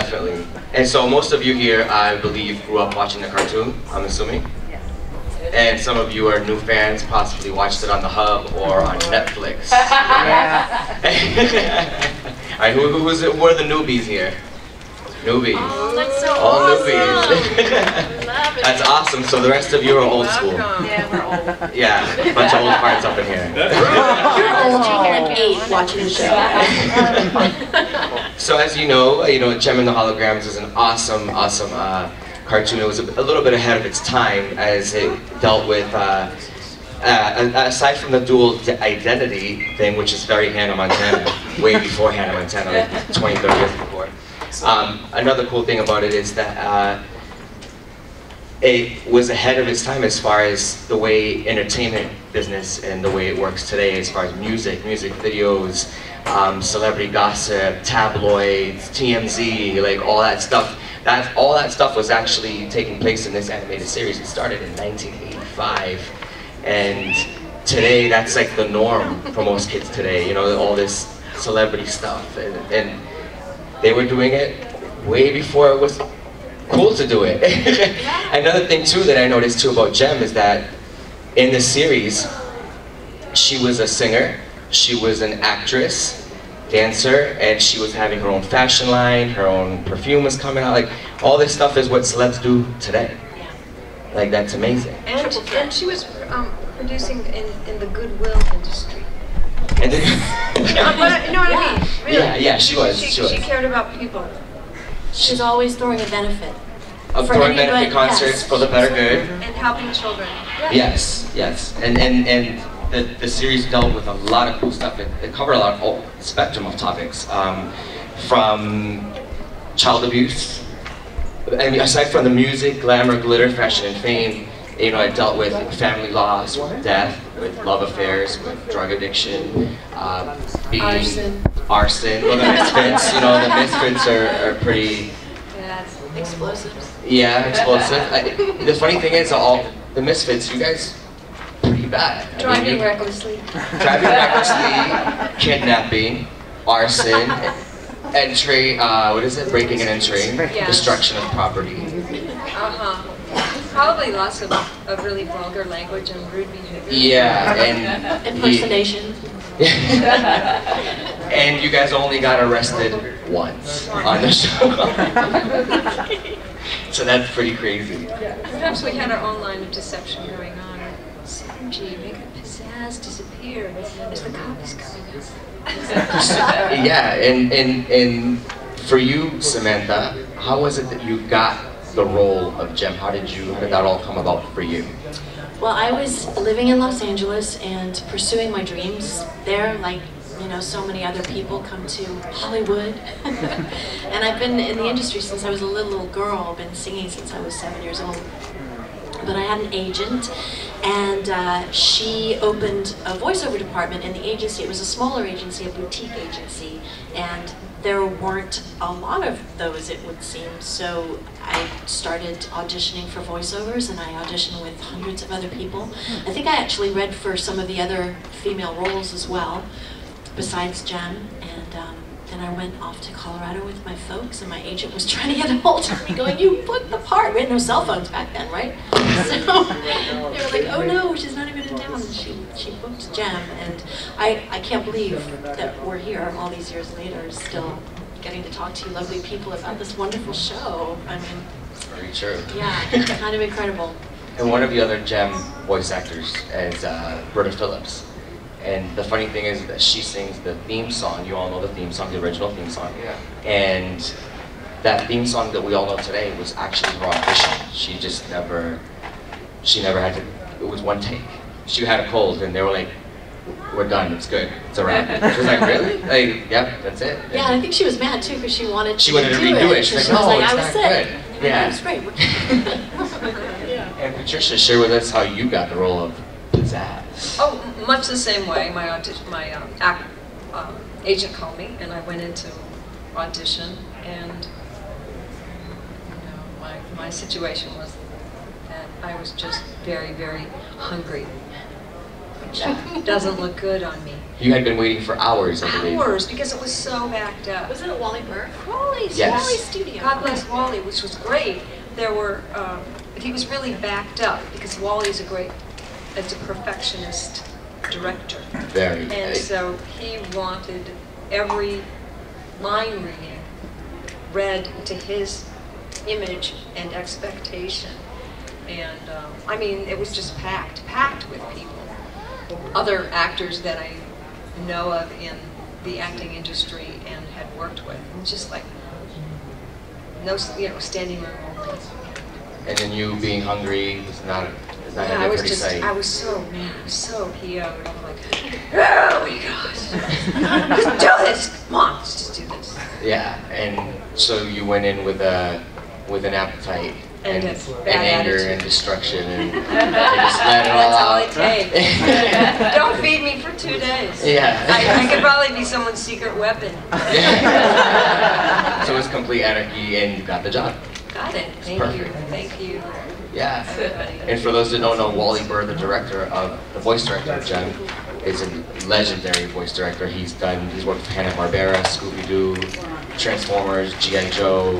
definitely. And so most of you here, I believe, grew up watching the cartoon, I'm assuming? And some of you are new fans, possibly watched it on the Hub or on Netflix. All right, who, who's it? Who are the newbies here? Newbies. Oh, that's so All awesome. newbies. Love it. That's awesome. So the rest of you are old school. Yeah, we're old. Yeah, a bunch of old parts up in here. You're junior and eight watching the show. So as you know, you know, Jem and the Holograms is an awesome, awesome uh, cartoon. It was a, a little bit ahead of its time as it dealt with, uh, uh, aside from the dual identity thing, which is very Hannah Montana, way before Hannah Montana, like 20, 30 years before. Um, another cool thing about it is that uh, it was ahead of its time as far as the way entertainment business and the way it works today as far as music, music videos, um, celebrity gossip, tabloids, TMZ, like all that stuff. That all that stuff was actually taking place in this animated series. It started in 1985, and today that's like the norm for most kids today. You know, all this celebrity stuff, and, and they were doing it way before it was cool to do it. Another thing too that I noticed too about Jem is that in the series, she was a singer, she was an actress, dancer, and she was having her own fashion line, her own perfume was coming out. Like all this stuff is what celebs do today. Like that's amazing. And, and she was um, producing in, in the goodwill industry. And then, Uh, but you know what I mean? Really. Yeah, yeah, she was, She, she was. she cared about people. She's always throwing a benefit. of For throwing anybody- benefit concerts yes. for the better good. And helping children. Yes, yes, and and and the, the series dealt with a lot of cool stuff. It, it covered a lot of whole spectrum of topics, um, from child abuse. I mean, aside from the music, glamour, glitter, fashion, and fame, you know, it dealt with family loss, with death, with love affairs, with drug addiction, uh, being Arson. Arson. Well, the misfits, you know, the misfits are, are pretty. Yeah, Explosives. Yeah, explosive. I, the funny thing is, all the misfits, you guys, pretty bad. I mean, Driving you- recklessly. driving recklessly, kidnapping, arson, entry. Uh, what is it? Breaking and entering, Yeah. destruction of property. Uh-huh. Probably lots of, of really vulgar language and rude behavior. Yeah, and Impersonation. and you guys only got arrested once on the show. so that's pretty crazy. Perhaps we had our own line of deception going on. Synergy, make the pizzazz disappear as the cop is coming up. yeah, and, and, and for you, Samantha, how was it that you got the role of Jem? How did you, how did that all come about for you? Well, I was living in Los Angeles and pursuing my dreams there, like you know, so many other people come to Hollywood. and I've been in the industry since I was a little, little girl. I've been singing since I was seven years old. But I had an agent, and uh, she opened a voiceover department in the agency. It was a smaller agency, a boutique agency, and there weren't a lot of those, it would seem. So I started auditioning for voiceovers, and I auditioned with hundreds of other people. I think I actually read for some of the other female roles as well, besides Jem. And um, then I went off to Colorado with my folks, and my agent was trying to get a hold of me, going, "You booked the part." We had no cell phones back then, right? So they were like, "Oh no, she's not even in town." And she she booked Jem, and I I can't believe that we're here all these years later, still getting to talk to you lovely people about this wonderful show. I mean, Very true. yeah, it's kind of incredible. And one of the other Jem voice actors is uh, Phillips. And the funny thing is that she sings the theme song. You all know the theme song, the original theme song. Yeah. And that theme song that we all know today was actually her audition. She just never, she never had to, it was one take. She had a cold and they were like, we're done, it's good, it's a wrap. She was like, really? Like, yep, that's it. And Yeah, I think she was mad too because she wanted She to wanted to do redo it. it. She's She like, was "No, like, it's I was not sick. good." Yeah. It was great. And Patricia, share with us how you got the role of Pizzazz. Oh, much the same way. My audition, my um, act, um, agent called me, and I went into audition, and you know, my my situation was that I was just very, very hungry which doesn't look good on me. You had been waiting for hours, I believe. Hours, because it was so backed up. Was it a Wally Burr? Wally's, Yes. Wally's studio. God bless Wally, which was great. There were, um, but he was really backed up because Wally's a great, it's a perfectionist director. Very. And so he wanted every line reading read to his image and expectation. And um, I mean, it was just packed, packed with people. Other actors that I know of in the acting industry and had worked with. It was just like, no, you know, standing room only. and then you being hungry was not, was not Yeah, I was just, sight. I was so, was so PO'd. I'm like, oh my gosh. Just do this. Come on, let's just do this. Yeah, and so you went in with a with an appetite And and, and anger attitude. and destruction, and just let it all That's all it takes. Don't feed me for two days. Yeah. I, I could probably be someone's secret weapon. Yeah. so it's complete anarchy, and you got the job. Got it. Thank you. Thank you. Yeah. And for those that don't know, Wally Burr, the director of the voice director of Jem, is a legendary voice director. He's done, he's worked with Hanna Barbera, Scooby Doo, Transformers, G.I. Joe,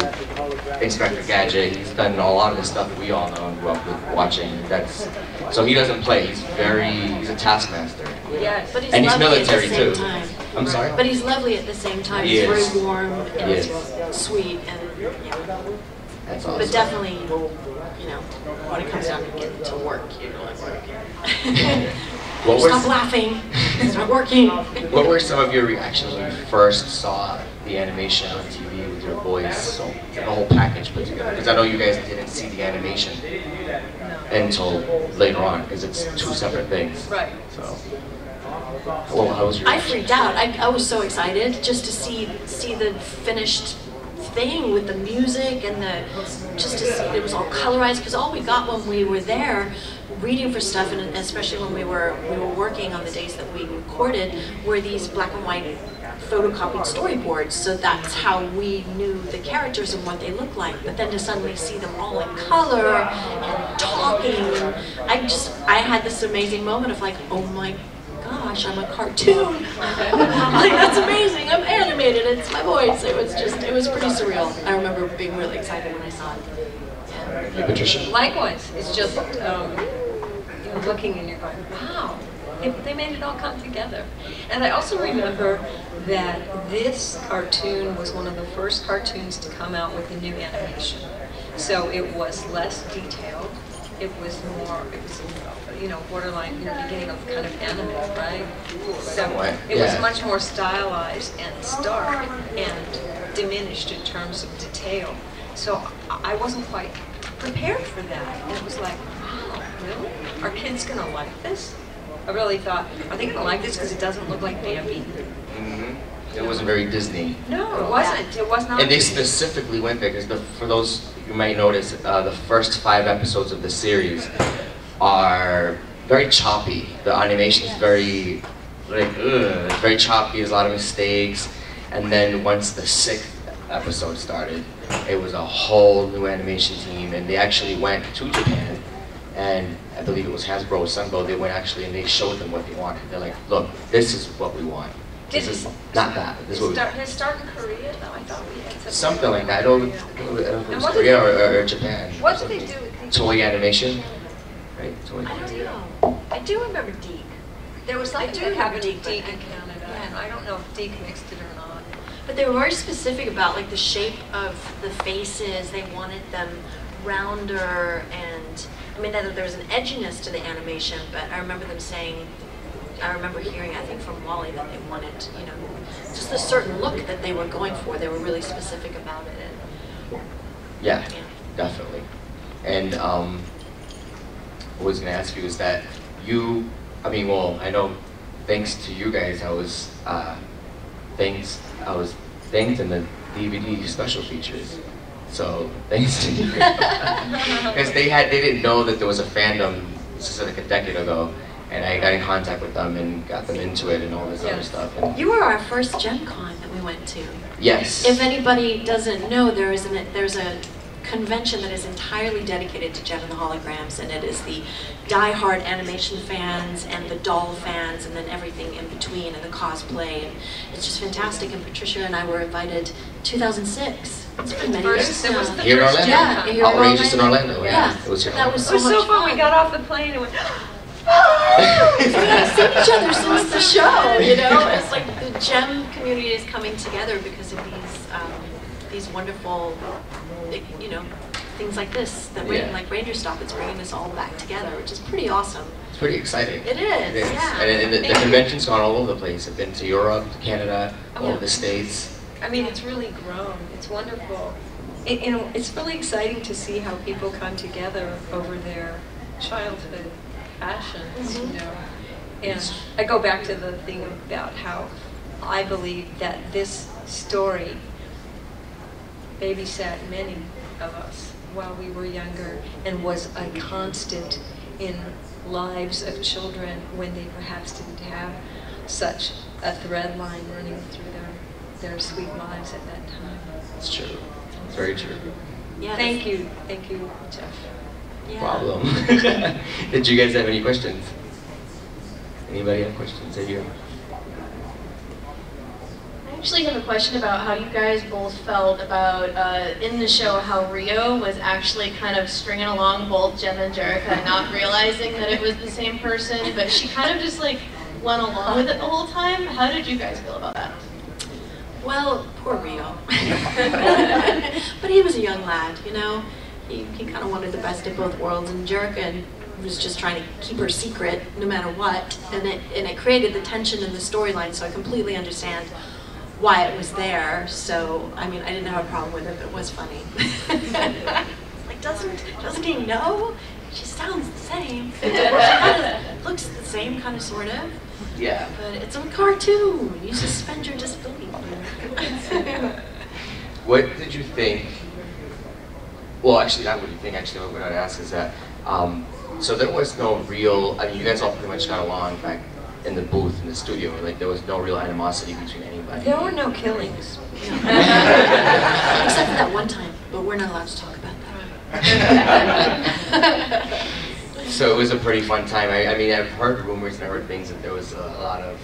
Inspector Gadget. He's done a lot of the stuff that we all know and grew up with watching. That's so he doesn't play. He's very, he's a taskmaster. Yes. But he's And he's lovely military at the same too. time. I'm sorry. But he's lovely at the same time. He he's is. very warm and sweet and yeah. That's But definitely, you know, when it comes down to getting to work, you know, like. What was- Stop laughing. Start working. What were some of your reactions when you first saw the animation on TV with your voice, and the whole package put together? Because I know you guys didn't see the animation until later on, because it's two separate things. Right. So, well, how was your I freaked out. I, I was so excited just to see see the finished thing with the music and the just to it was all colorized because all we got when we were there reading for stuff and especially when we were we were working on the days that we recorded were these black and white photocopied storyboards. So that's how we knew the characters and what they looked like. But then to suddenly see them all in color and talking I just I had this amazing moment of like oh my gosh, I'm a cartoon. like that's amazing. I'm animated. It's my voice. It was just, it was pretty surreal. I remember being really excited when I saw it. Yeah. You, Patricia? Likewise, it's just um, you know, looking and you're going, wow, they, they made it all come together. And I also remember that this cartoon was one of the first cartoons to come out with a new animation. So it was less detailed. It was more, it was, you know, borderline, you know, beginning of kind of anime, right? So it was much more stylized and stark and diminished in terms of detail. So I wasn't quite prepared for that. And it was like, wow, really? Are kids gonna like this? I really thought, are they gonna like this because it doesn't look like Bambi? hmm It wasn't very Disney. No, it wasn't. It was not. And they specifically went there because the, for those you might notice, uh, the first five episodes of the series are very choppy. The animation is very like ugh, it's very choppy. There's a lot of mistakes, and then once the sixth episode started, it was a whole new animation team, and they actually went to Japan, and I believe it was Hasbro or Sunbow. They went actually and they showed them what they wanted. They're like, look, this is what we want. This is not that. This is what we Start, did it start in Korea though? I thought we had something. Something like that. I don't, I don't know if it was Korea or, or Japan. What did they do with Toei animation, right? Toei. I don't know. I do remember Deke. There was I something do that remember happened to Deke, Deke I in Canada, yeah. and I don't know if Deke mixed it or not. But they were very specific about like the shape of the faces. They wanted them rounder and, I mean, there there was an edginess to the animation, but I remember them saying, I remember hearing, I think from Wally, that they wanted, you know, just a certain look that they were going for. They were really specific about it. And, Yeah, Yeah. definitely. And um, what I was gonna ask you is that you, I mean, well, I know thanks to you guys, I was, uh, thanks, I was thanked in the DVD special features. So thanks to you, because they had, they didn't know that there was a fandom. This is like a decade ago, and I got in contact with them and got them into it and all this other Yes. stuff. And you were our first JemCon that we went to. yes. If anybody doesn't know, there is an, there's a convention that is entirely dedicated to Jem and the Holograms, and it is the die-hard animation fans and the doll fans, and then everything in between, and the cosplay. And it's just fantastic. And Patricia and I were invited 2006. It's been many First, years it was now. the Here in Orlando? Yeah, JemCon. here in Outrageous in Orlando. Orlando, yeah. Yeah. It was here That was It so was so much fun. We got off the plane and went, we haven't seen each other since the show, you know? It's like the Jem community is coming together because of these, um, these wonderful, you know, things like this, that Yeah. Like Ranger Stop, it's bringing us all back together, which is pretty awesome. It's pretty exciting. It is, yeah. And, and the, the convention's gone all over the place. I've been to Europe, Canada, all Yeah. the States. I mean, it's really grown. It's wonderful. It, you know, it's really exciting to see how people come together over their childhood passions, Mhm. you know. And I go back to the thing about how I believe that this story babysat many of us while we were younger and was a constant in lives of children when they perhaps didn't have such a thread line running through their, their sweet lives at that time. It's true. It's very true. Yeah, Thank you, thank you, Jeff. yeah. Problem. Did you guys have any questions? Anybody have questions? Have you? I actually have a question about how you guys both felt about uh, in the show how Rio was actually kind of stringing along both Jem and Jerrica, not realizing that it was the same person, but she kind of just like went along with it the whole time. How did you guys feel about that? Well, poor Rio. but he was a young lad, you know. He, he kind of wanted the best of both worlds, and Jerrica was just trying to keep her secret no matter what, and it and it created the tension in the storyline. So I completely understand why it was there. So I mean, I didn't have a problem with it, but it was funny. like, doesn't doesn't he know? She sounds the same. She kinda looks the same, kind of, sort of. Yeah. But it's a cartoon. You suspend your disbelief. What did you think? Well, actually, not what you think. Actually, what I'd ask is that. Um, so there was no real. I mean, you guys all pretty much got along back in the booth in the studio. Like there was no real animosity between anybody. There were no killings. Except for that one time, but we're not allowed to talk about that. So it was a pretty fun time. I, I mean, I've heard rumors and I heard things that there was a, lot of,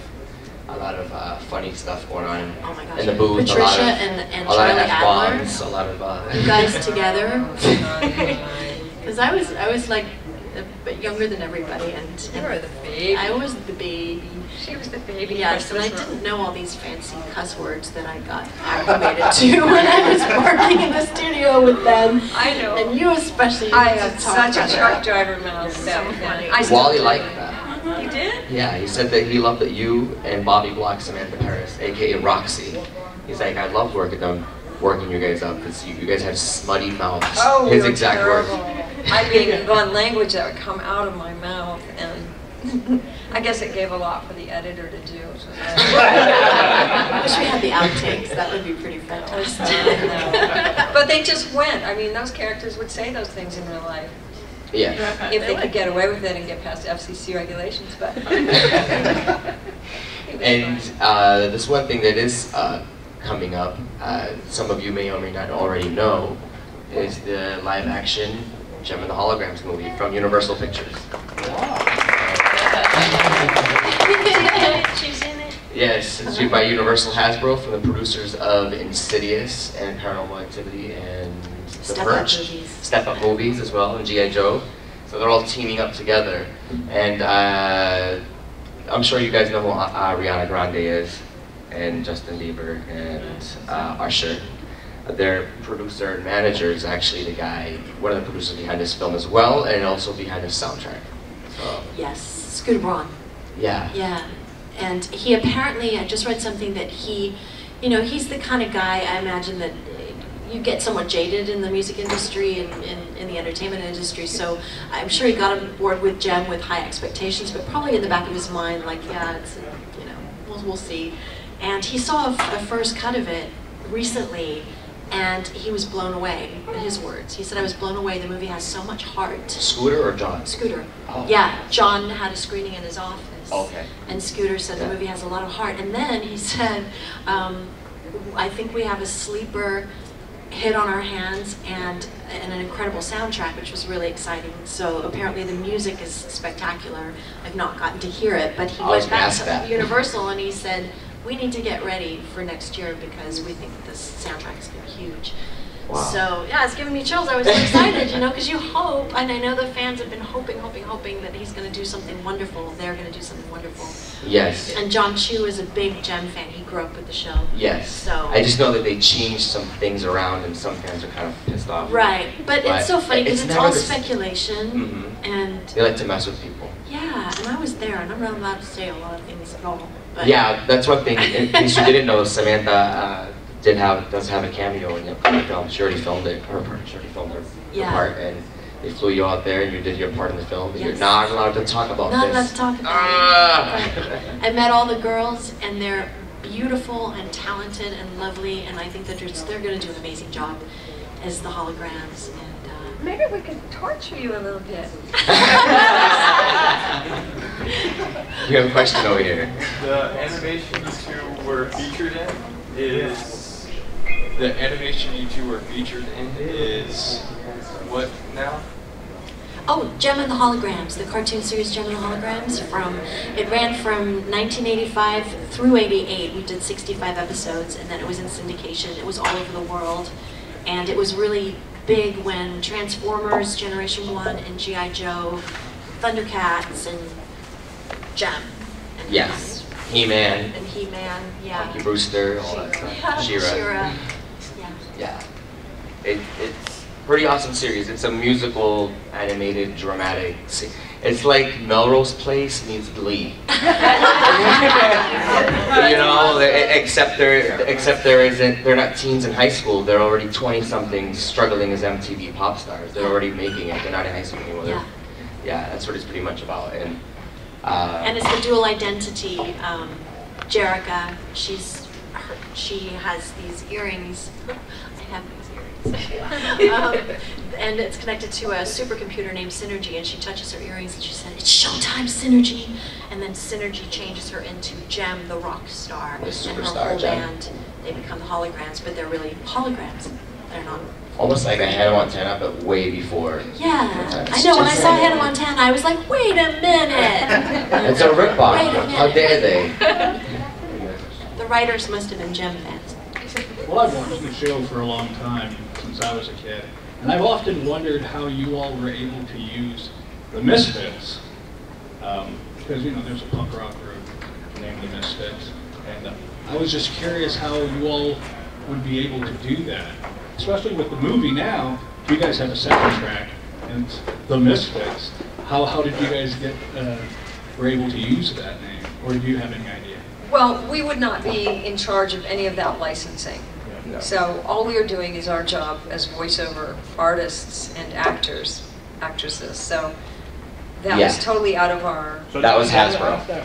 a lot of uh, funny stuff going on Oh my gosh. in the booth. a lot Patricia of, and, and a lot of Charlie Adler, F-bombs, a lot of. Uh, you guys together. Because I was, I was like a bit younger than everybody, and, You were the baby. I was the baby. She was the baby. Yes, and I didn't know all these fancy cuss words that I got acclimated to when I was working in the studio with them. I know. And you especially. I need to had such a truck that. driver mouth So then. funny. Wally liked that. Uh-huh. You did? Yeah, he said that he loved that you and Bobby blocked Samantha Paris, aka Roxy. He's like, I loved working them, working you guys up because you, you guys have smutty mouths. Oh, His exact terrible. words. I mean, one language that would come out of my mouth, and I guess it gave a lot for the editor to do. which was- I wish we had the outtakes. That would be pretty fantastic. But they just went. I mean, those characters would say those things in real life Yeah. if they could get away with it and get past FCC regulations. But And uh, this one thing that is uh, coming up, uh, some of you may or may not already know, is the live action Jem and the Holograms movie from Universal Pictures. She's in it. Yes, it's made by Universal Hasbro from the producers of Insidious and Paranormal Activity and The Step Up Purge. movies. Step Up movies as well, and G.I. Joe. So they're all teaming up together. And uh, I'm sure you guys know who uh, Ariana Grande is, and Justin Bieber, and uh, Usher. Their producer and manager is actually the guy, one of the producers behind this film as well, and also behind the soundtrack. So, Yes, Scooter Braun. yeah. Yeah, and he apparently, I just read something that he, you know, he's the kind of guy I imagine that you get somewhat jaded in the music industry and in, in the entertainment industry. So I'm sure he got on board with Jem with high expectations, but probably in the back of his mind, like, yeah, it's, you know, we'll, we'll see. And he saw a, a first cut of it recently, and he was blown away. In his words, he said, "I was blown away. The movie has so much heart." Scooter or Jon? Scooter. Oh. Yeah, Jon had a screening in his office. Okay. And Scooter said the movie has a lot of heart. And then he said, um, I think we have a sleeper hit on our hands and, and an incredible soundtrack, which was really exciting. So apparently the music is spectacular. I've not gotten to hear it, but he I was went back to that. Universal and he said, we need to get ready for next year because we think this soundtrack is going to be huge. Wow. So yeah, it's giving me chills. I was so excited, you know, because you hope, and I know the fans have been hoping, hoping, hoping that he's going to do something wonderful. They're going to do something wonderful. Yes. And Jon Chu is a big Jem fan. He grew up with the show. Yes. So- I just know that they changed some things around, and some fans are kind of pissed off. Right, but, But it's so funny because it's it's, all speculation, Mhm. and They like to mess with people. yeah, and I was there, and I'm not allowed to say a lot of things at all. But Yeah, that's one thing. In case you didn't know, Samantha uh, did have does have a cameo in the upcoming film. She already filmed it. Her part. She already filmed her, her part, and they flew you out there, and you did your part in the film. But You're not allowed to talk about not this. allowed to talk about Ah! it. I met all the girls, and they're beautiful and talented and lovely, and I think that they're, they're going to do an amazing job as the holograms. And Maybe we could torture you a little bit. You have a question over here. The animation you two were featured in is the animation you two were featured in is what now? Oh, Jem and the Holograms, the cartoon series Jem and the Holograms. From it ran from 1985 through 88. We did 65 episodes, and then it was in syndication. It was all over the world, and it was really big when Transformers, Generation One, and GI Joe, Thundercats, and Jem. And Yes. He-Man, And He-Man, yeah. Punky Brewster, all that stuff. She-Ra. She-Ra. Yeah. Yeah. It, it's pretty awesome series. It's a musical, animated, dramatic. se- It's like Melrose Place meets Glee. you know, except there, except there isn't. They're not teens in high school. They're already twenty somethings struggling as MTV pop stars. They're already making it. They're not in high school anymore. Yeah. yeah, that's what it's pretty much about. And uh, And it's the dual identity. Um, Jerrica, she's her, she has these earrings. I have these earrings. Um, and it's connected to a supercomputer named Synergy, and she touches her earrings and she said, "It's Showtime Synergy." And then Synergy changes her into Jem, the rock star, The and her superstar whole Jem. band. They become the holograms, but they're really holograms. They're not. almost like a Hannah Montana, but way before. Yeah, It's I know. When I just- saw Hannah Montana, I was like, "Wait a minute!" It's a ripoff. Wait a How dare they? The writers must have been Jem fans. Well, I've watched the show for a long time, since I was a kid, and I've often wondered how you all were able to use the Misfits. Um, because, you know, there's a punk rock group named the Misfits, and uh, I was just curious how you all would be able to do that. Especially with the movie now, you guys have a soundtrack, and it's the Misfits. How, how did you guys get, uh, were able to use that name, or do you have any idea? Well, we would not be in charge of any of that licensing. No. So all we are doing is our job as voiceover artists and actors, actresses. So that Yeah. was totally out of our, That was Hasbro. that?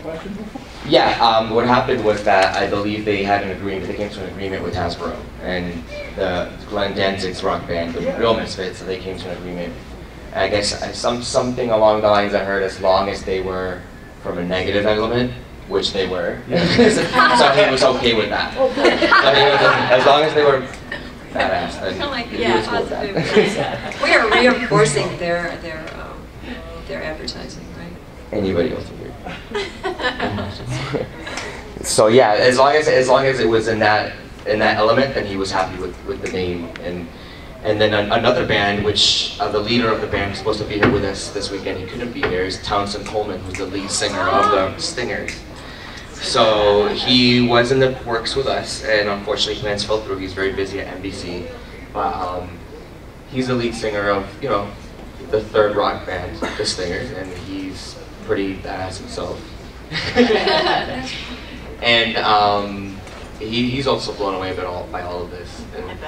Yeah, um, what happened was that I believe they had an agreement, they came to an agreement with Hasbro and the Glenn Danzig's rock band, the Real Misfits, so they came to an agreement. I guess I- some, something along the lines I heard as long as they were from a negative element, which they were. so he was okay with that. So he was- as long as they were badass, then like, he yeah, was cool with that. positive. we are reinforcing their, their, um, their advertising, right? Anybody else in here? so yeah, as long as as long as it was in that in that element, then he was happy with, with the name. And and then an, another band, which uh, the leader of the band is supposed to be here with us this weekend. He couldn't be here. Is Townsend Coleman, who's the lead singer of the Stingers. So he was in the works with us, and unfortunately plans fell through. He's very busy at NBC, but um, he's the lead singer of you know the third rock band, the Stingers, and he's pretty badass himself. and um, he, he's also blown away by all, by all of this. And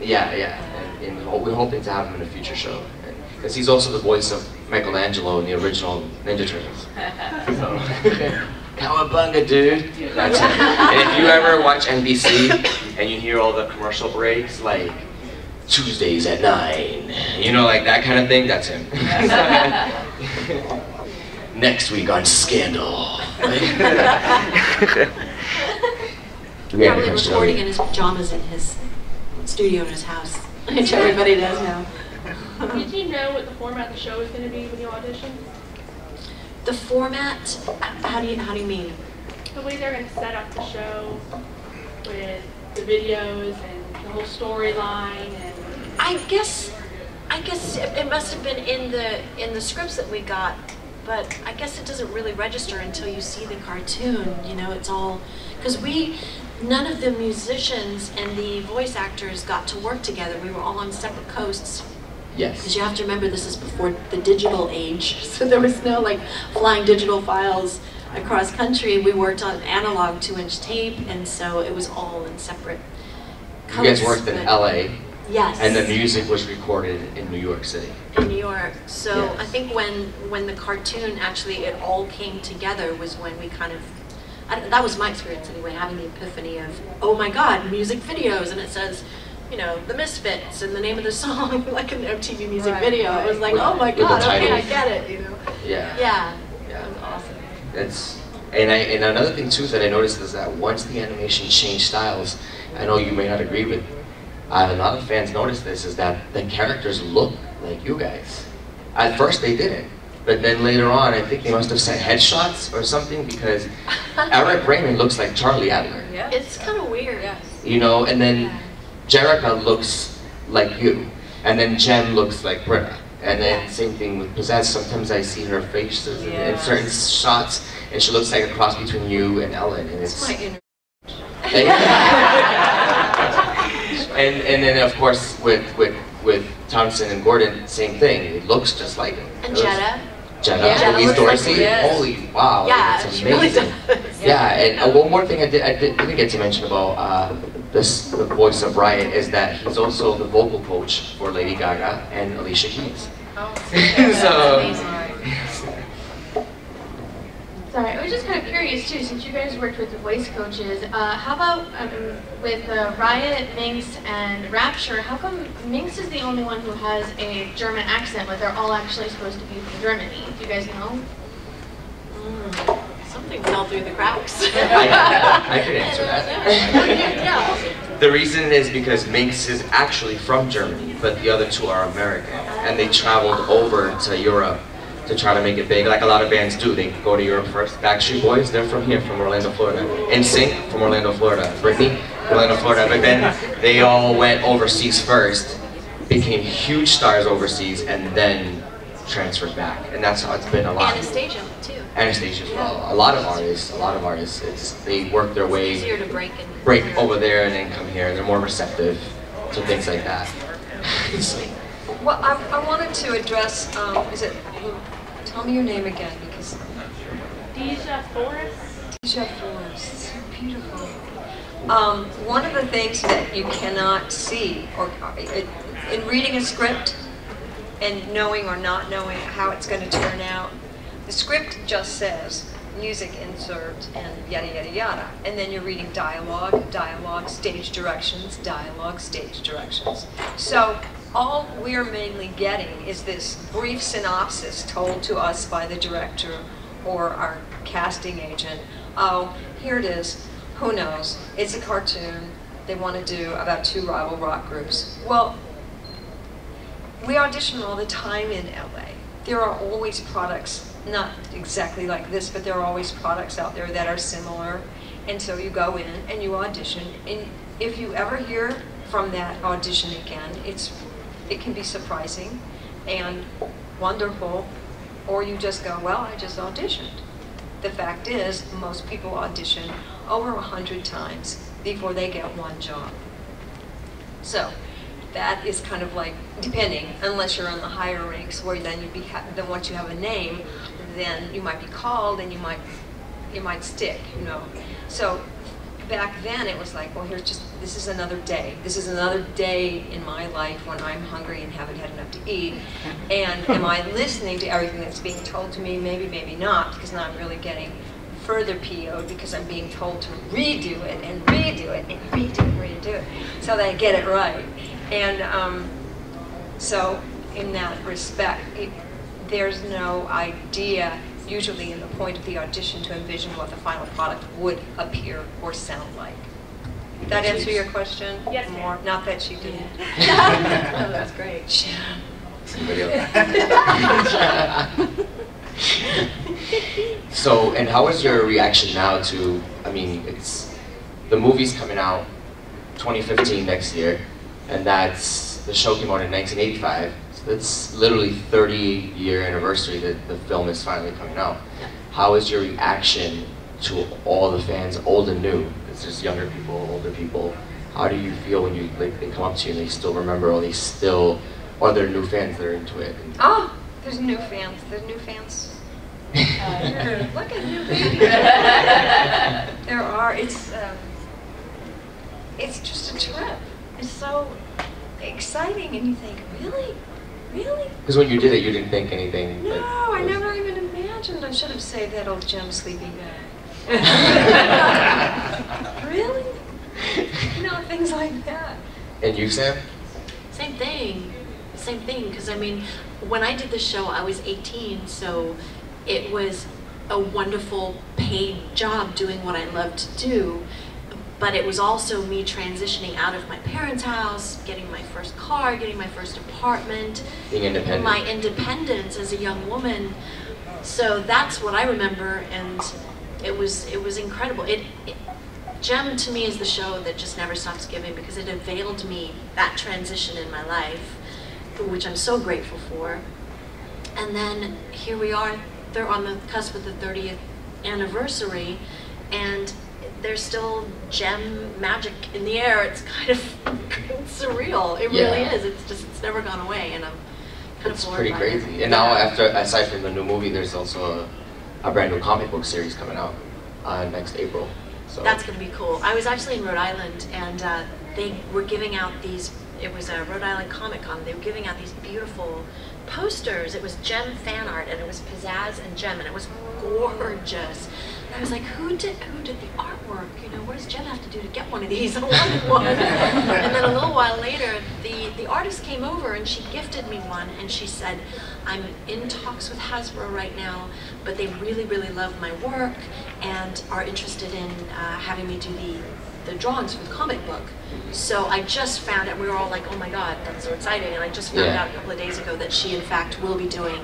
yeah, yeah, and, and we're hoping to have him in a future show. Because he's also the voice of Michelangelo in the original Ninja Turtles. So, Cowabunga, dude. That's him. And if you ever watch NBC and you hear all the commercial breaks, like Tuesdays at 9, you know, like that kind of thing, that's him. Next week on Scandal. Do we have any Probably questions? recording in his pajamas in his studio in his house, which everybody does now. Did you know what the format of the show was going to be when you auditioned? The format, how do you, how do you mean? The way they're going to set up the show with the videos and the whole storyline and I guess, I guess it it must have been in the, in the scripts that we got, but I guess it doesn't really register until you see the cartoon, you know, it's all, because we, none of the musicians and the voice actors got to work together. We were all on separate coasts. Because you have to remember this is before the digital age, so there was no like flying digital files across country. We worked on analog two-inch tape, and so it was all in separate You guys worked in LA, Yes. and the music was recorded in New York City. in New York. So Yes. I think when when the cartoon actually it all came together was when we kind of I, that was my experience anyway, having the epiphany of oh my God, music videos, and it says. You know, the Misfits and the name of the song, like an MTV music Right, video. It was right. like, oh my God, okay, title. I get it, you know. Yeah. Yeah, Yeah. it was awesome. That's and I and another thing too that I noticed is that once the animation changed styles, I know you may not agree with. Uh, a lot of fans noticed this is that the characters look like you guys. At first they didn't, but then later on I think they must have sent headshots or something because Eric Raymond looks like Charlie Adler, Yeah. It's kind of weird. Yes. you know, and then Jerrica looks like you, and then Jem looks like Britta. And then same thing with Pizzazz. Sometimes I see her faces in- in certain shots, and she looks like a cross between you and Ellen. And It's it's my inner. and and then of course with with with Thompson and Gordon, same thing. It looks just like him. And Jetta. Jetta, Yeah, Louise like Dorsey. Holy wow! Yeah, it's she really amazing. Yeah, and uh, one more thing I, did, I did, didn't get to mention about uh, this, the voice of Ryan is that he's also the vocal coach for Lady Gaga and Alicia Keys. Oh, so, Sorry, I was just kind of curious too, since you guys worked with the voice coaches, uh, how about um, with uh, Riot, Minx, and Rapture, how come Minx is the only one who has a German accent, but they're all actually supposed to be from Germany? Do you guys know? Mm, something fell through the cracks. I, I could answer that. The reason is because Minx is actually from Germany, but the other two are American, and they traveled over to Europe to try to make it big, like a lot of bands do. They go to Europe first. Backstreet Boys, they're from here, from Orlando, Florida. NSYNC, from Orlando, Florida. Britney, Orlando, Florida. But then they all went overseas first, became huge stars overseas, and then transferred back. And that's how it's been a lot. Anastacia too. Anastacia as well. A lot of artists, a lot of artists, it's, they work their way Easier to break and break over there and then come here, and they're more receptive to things like that. So, Well, I, I wanted to address, um, is it, tell me your name again, because Deja Forest. Deja Forest, So beautiful. Um, one of the things that you cannot see, or uh, in reading a script and knowing or not knowing how it's going to turn out, the script just says music insert and yada yada yada, and then you're reading dialogue, dialogue, stage directions, dialogue, stage directions. So all we're mainly getting is this brief synopsis told to us by the director or our casting agent. Oh, here it is. Who knows? It's a cartoon. They want to do about two rival rock groups. Well, we audition all the time in LA. There are always products, not exactly like this, but there are always products out there that are similar. And so you go in and you audition. And if you ever hear from that audition again, it's it can be surprising and wonderful, or you just go, well, I just auditioned. The fact is, most people audition over a hundred times before they get one job. So that is kind of like depending, unless you're in the higher ranks, where then you be then once you have a name, then you might be called and you might you might stick, you know. So back then it was like, well, here's just this is another day. This is another day in my life when I'm hungry and haven't had enough to eat. And am I listening to everything that's being told to me? Maybe, maybe not, because now I'm really getting further PO'd because I'm being told to redo it and redo it and redo it and redo it so that I get it right. And um, so, in that respect, it, there's no idea usually in the point of the audition to envision what the final product would appear or sound like. Did That answer your question? Yes, ma'am. More, not that she didn't. oh, that's great. Somebody else. so, and how is your reaction now to? I mean, it's the movie's coming out 2015 next year, and that's the show came out in 1985. That's literally 30 year anniversary that the film is finally coming out. How is your reaction to all the fans, old and new? It's just younger people, older people. How do you feel when you like they come up to you and they still remember, or they still, or they're new fans that are into it? Oh, there's new fans, there's new fans. Uh, Look at new fans. There are, it's, um, it's just a trip. It's so exciting and you think, really? Really? Because when you did it, you didn't think anything. No, like, I was- never even imagined. I should have saved that old Jem sleeping bag. really? You know, things like that. And you, Sam? Same thing. Same thing. Because I mean, when I did the show, I was 18, so it was a wonderful paid job doing what I loved to do. But it was also me transitioning out of my parents' house, getting my first car, getting my first apartment, Being independent. my independence as a young woman. So that's what I remember, and it was it was incredible. It, it Jem to me is the show that just never stops giving because it availed me that transition in my life, for which I'm so grateful for. And then here we are, they're on the cusp of the 30th anniversary, and there's still Jem magic in the air. It's kind of surreal. It really is. It's just it's never gone away, and I'm kind It's of floored pretty crazy. it. And now, after aside from the new movie, there's also a, a brand new comic book series coming out uh, next April. So That's going to be cool. I was actually in Rhode Island, and uh, they were giving out these. It was a Rhode Island Comic Con. They were giving out these beautiful posters. It was Jem fan art, and it was Pizzazz and Jem, and it was gorgeous. I was like, who did who did the artwork? You know, what does Jem have to do to get one of these? I wanted one. and then a little while later, the the artist came over and she gifted me one, and she said, I'm in talks with Hasbro right now, but they really really love my work and are interested in uh, having me do the the drawings for the comic book. So I just found out, we were all like, oh my god, that's so exciting. And I just found Yeah. out a couple of days ago that she, in fact, will be doing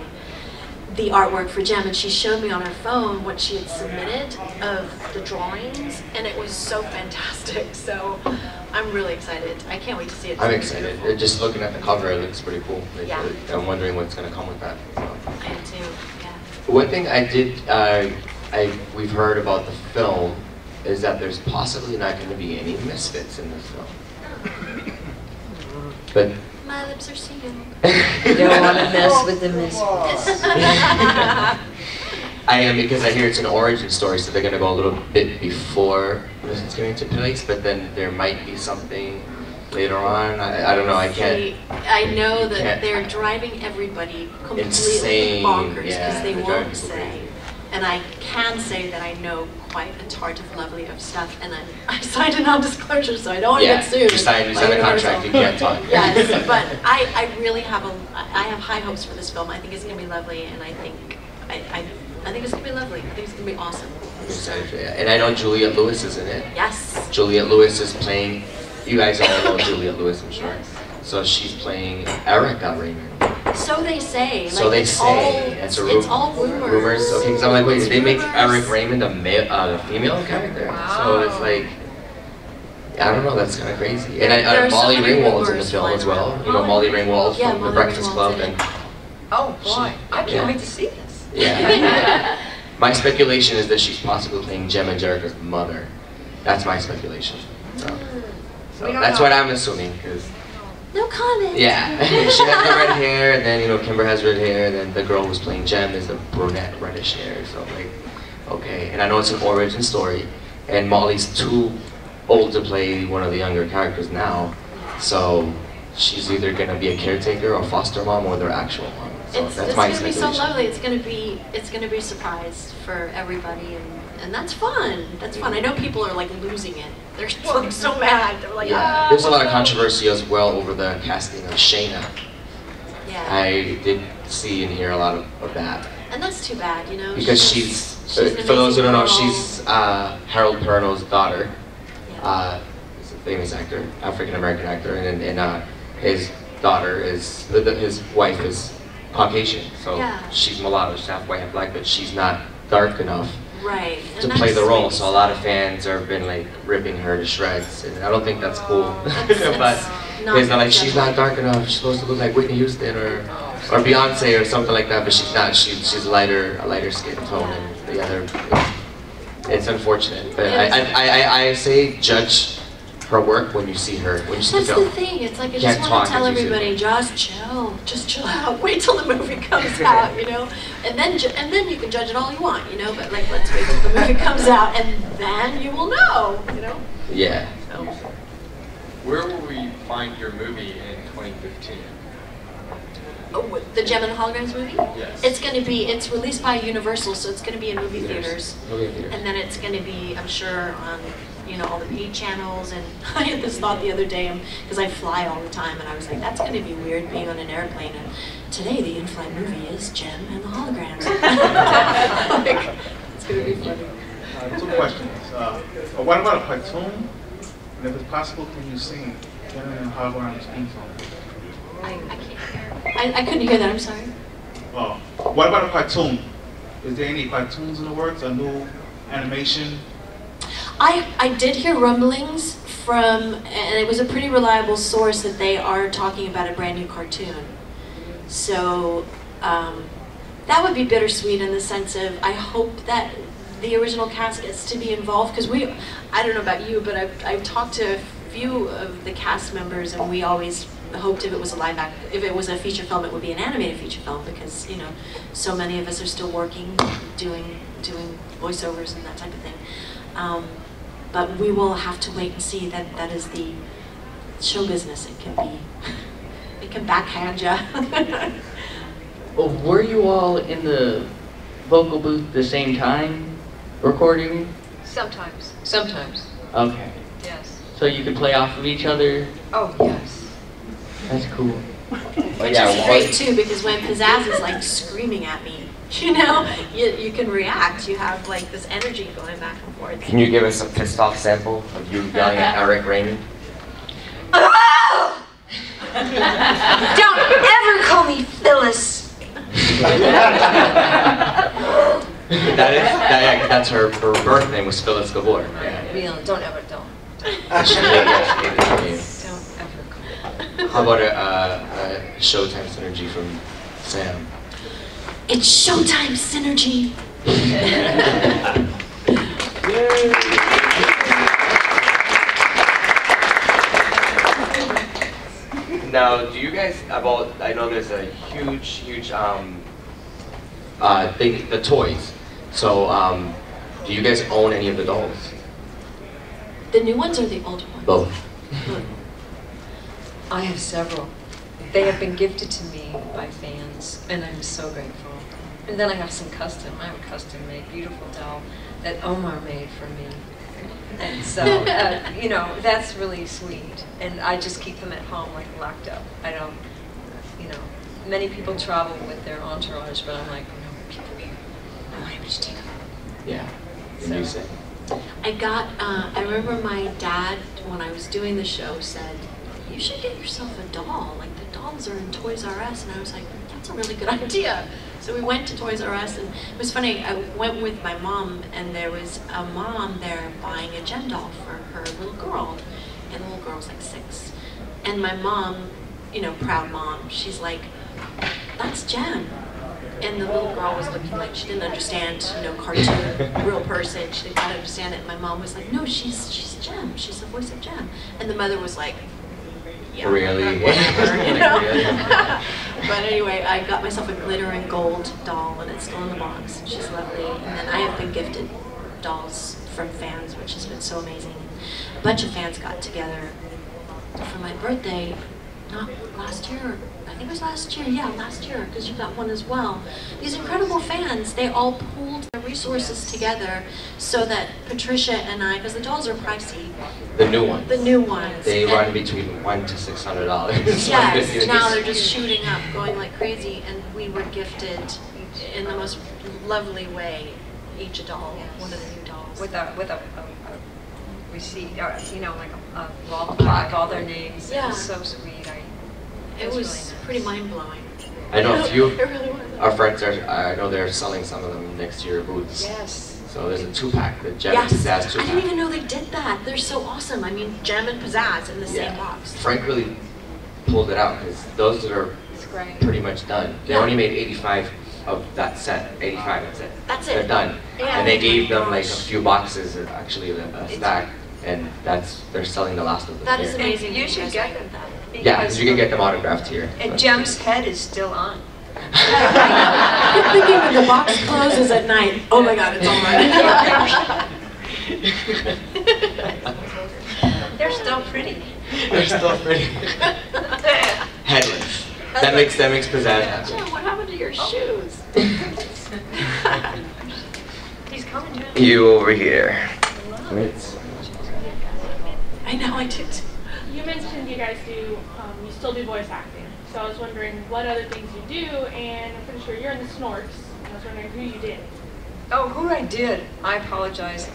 the artwork for Jem. And she showed me on her phone what she had submitted of the drawings, and it was so fantastic. So I'm really excited. I can't wait to see it. I'm excited. beautiful. Just looking at the cover, it looks pretty cool. Like, Yeah. uh, I'm wondering what's going to come with that. So. I am too, yeah. One thing I did, uh, I we've heard about the film is that there's possibly not going to be any misfits in this film. But My lips are sealed. Don't want to mess with the misfits. I am because I hear it's an origin story, so they're gonna go a little bit before this is going to place, but then there might be something later on. I, I don't know. I can't. I know that they're driving everybody completely Insane, bonkers because yeah, they won't say. crazy. And I can say that I know quite a tart of lovely of stuff, and I'm, I signed a non-disclosure, so I don't want to Yeah, get sued. you signed- you signed a contract, you can't talk. yes, but I, I really have a, I have high hopes for this film. I think it's going to be lovely, and I think, I, I, I think it's going to be lovely. I think it's going to be awesome. Excited that. And I know Juliette Lewis is in it. Yes. Juliette Lewis is playing. You guys all know Juliette Lewis, I'm sure. So she's playing Erica Raymond. So they say. So like, they it's say. All, It's it's, a ru- all rumors. Rumors. Okay, because I'm like, wait, did they make. Eric Raymond a male, uh, female character? Wow. So it's like, I don't know. That's kind of crazy. And I, uh, are so Molly many Ringwald's in the film as well. You know Molly Ringwald Yeah, from The Breakfast Ringwald's Club, and Oh, boy, I can't Yeah. wait to see this. yeah. my speculation is that she's possibly playing Jem and Jerrica's mother. That's my speculation. So, so that's know. what I'm assuming because. No comment. Yeah, she has the red hair, and then you know Kimber has red hair, and then the girl who's playing Jem is the brunette reddish hair. So I'm like, okay, and I know it's an origin story, and Molly's too old to play one of the younger characters now, so she's either gonna be a caretaker or foster mom or their actual mom. So It's, that's it's my gonna be so lovely. It's gonna be it's gonna be a surprise for everybody, and and that's fun. That's fun. I know people are like losing it. They're like so mad. They're like, Yeah, ah, there's a lot of controversy as well over the casting of Shana. Yeah, I did see and hear a lot of, of that. and that's too bad, you know. Because she's, she's uh, for those who don't know, she's uh, Harold Perrineau's daughter. Yeah. Uh, is famous actor, African American actor, and and uh, his daughter is the, the, his wife is Caucasian, so Yeah. she's mulatto, she's half white, half black, but she's not dark enough Right. to play the role. So a lot of fans have been like ripping her to shreds, and I don't think that's cool. That's- but that's not it's not like she's not dark enough. She's supposed to look like Whitney Houston or or Beyonce or something like that, but she's not. She, she's lighter, a lighter skin tone, and the other. It's unfortunate, but I, I, I, I, I say judge her work when you see her when you see That's the the thing. It's like I just want to tell as you should. everybody, just chill, just chill out. Wait till the movie comes out, you know, and then ju- and then you can judge it all you want, you know. But like, let's wait till the movie comes out, and then you will know, you know. Yeah. So, Where will we find your movie in 2015? oh, the Jem and the Holograms movie. Yes. It's going to be. It's released by Universal, so it's going to be in movie theaters. Movie theaters. And then it's going to be, I'm sure, on you know all the paid channels. And I had this thought the other day, because I fly all the time, and I was like, that's going to be weird being on an airplane. And today the in-flight movie is Jem and the Holograms. like, it's going to be funny. Uh, two questions. Uh, uh, what about a platoon? And if it's possible, can you sing Jem and the Holograms theme song? I, I can't hear. I, I couldn't hear that. I'm sorry. Uh, what about a cartoon? Is there any cartoons in the works? A new animation? I, I did hear rumblings from, and it was a pretty reliable source that they are talking about a brand new cartoon. So um, that would be bittersweet in the sense of I hope that the original cast gets to be involved because we, I don't know about you, but I've, I've talked to a few of the cast members and we always hoped if it was a live act, if it was a feature film, it would be an animated feature film because you know so many of us are still working, doing doing voiceovers and that type of thing. Um, but we will have to wait and see. That that is the show business. It can be, it can backhand you. Well, were you all in the vocal booth the same time recording? Sometimes, sometimes, Okay. yes. So you could play off of each other? Oh, yes. That's cool. Which yeah, is great too, because when Pizzazz is like screaming at me, you know, you, you can react. You have like this energy going back and forth. Can you give us a pissed off sample of you yelling at Eric Raymond? Don't ever call me Phyllis. that is, that, yeah, that's her, her birth name was Phyllis Gabor. Yeah. Real, don't ever, don't, She gave, yeah, she gave it to me. don't ever call. How about a, uh, a Showtime synergy from Sam? It's Showtime synergy. Now, do you guys about? I know there's a huge, huge um, uh, thing, the toys. So, um, do you guys own any of the dolls? The new ones or the old ones? Both. I have several. They have been gifted to me by fans, and I'm so grateful. And then I have some custom. I have a custom-made, beautiful doll that Omar made for me. And so, uh, you know, that's really sweet. And I just keep them at home, like locked up. I don't, you know, many people travel with their entourage, but I'm like, no, people here. I want you to take them. Yeah. And you So- say. I got, uh, I remember my dad, when I was doing the show, said, you should get yourself a doll. Like, the dolls are in Toys R Us. And I was like, that's a really good idea. So we went to Toys R Us, and it was funny. I went with my mom, and there was a mom there buying a Jem doll for her little girl. And the little girl was like six. And my mom, you know, proud mom, she's like, that's Jem. And the little girl was looking like she didn't understand, you know, cartoon, real person. She didn't understand it. And my mom was like, no, she's she's Jem. She's the voice of Jem. And the mother was like, yeah, Really? whatever, you know. but anyway, I got myself a glitter and gold doll, and it's still in the box. She's lovely. And then I have been gifted dolls from fans, which has been so amazing. A bunch of fans got together for my birthday, not last year. I think it was last year. Yeah, last year, because you got one as well. These incredible fans, they all pooled their resources together so that Patricia and I, because the dolls are pricey, The new ones. the new ones. They and- run between one to six hundred dollars. Yes, now they're just shooting up, going like crazy, and we were gifted in the most lovely way each a doll, one of the new dolls. With a, with a, a, a receipt, or, you know, like a, a wall plaque plaque, all their right. names. It Yeah. was so sweet. I, It was was really nice. pretty mind-blowing. I know a few, It really our friends are, I know they're selling some of them next to your booths. yes. So there's a two-pack, the Jem and Pizzazz two-pack. I didn't even know they did that. They're so awesome. I mean, Jem and Pizzazz in the same Yeah. box. Frank really pulled it out because those are pretty much done. They Yeah. only made 85 of that set. 85, that's it. That's it. They're done. Yeah. And they gave them Oh like a few boxes, uh, actually a, a It's- stack, and that's they're selling the last of them. That is here. amazing. You should get them. that. Yeah, because you can get them autographed here. And Jem's head is still on. I'm thinking when the box closes at night, oh my god, it's all right. They're still pretty. They're still pretty. Headless. That makes that makes pizzazz happy. Joe, what happened to your oh. shoes? He's coming down. You over here. It's- I know, I did. You mentioned you guys do, um, you still do voice acting. So I was wondering what other things you do, and I'm pretty sure you're in the Snorks. I was wondering who you did. Oh, who I did? I apologize.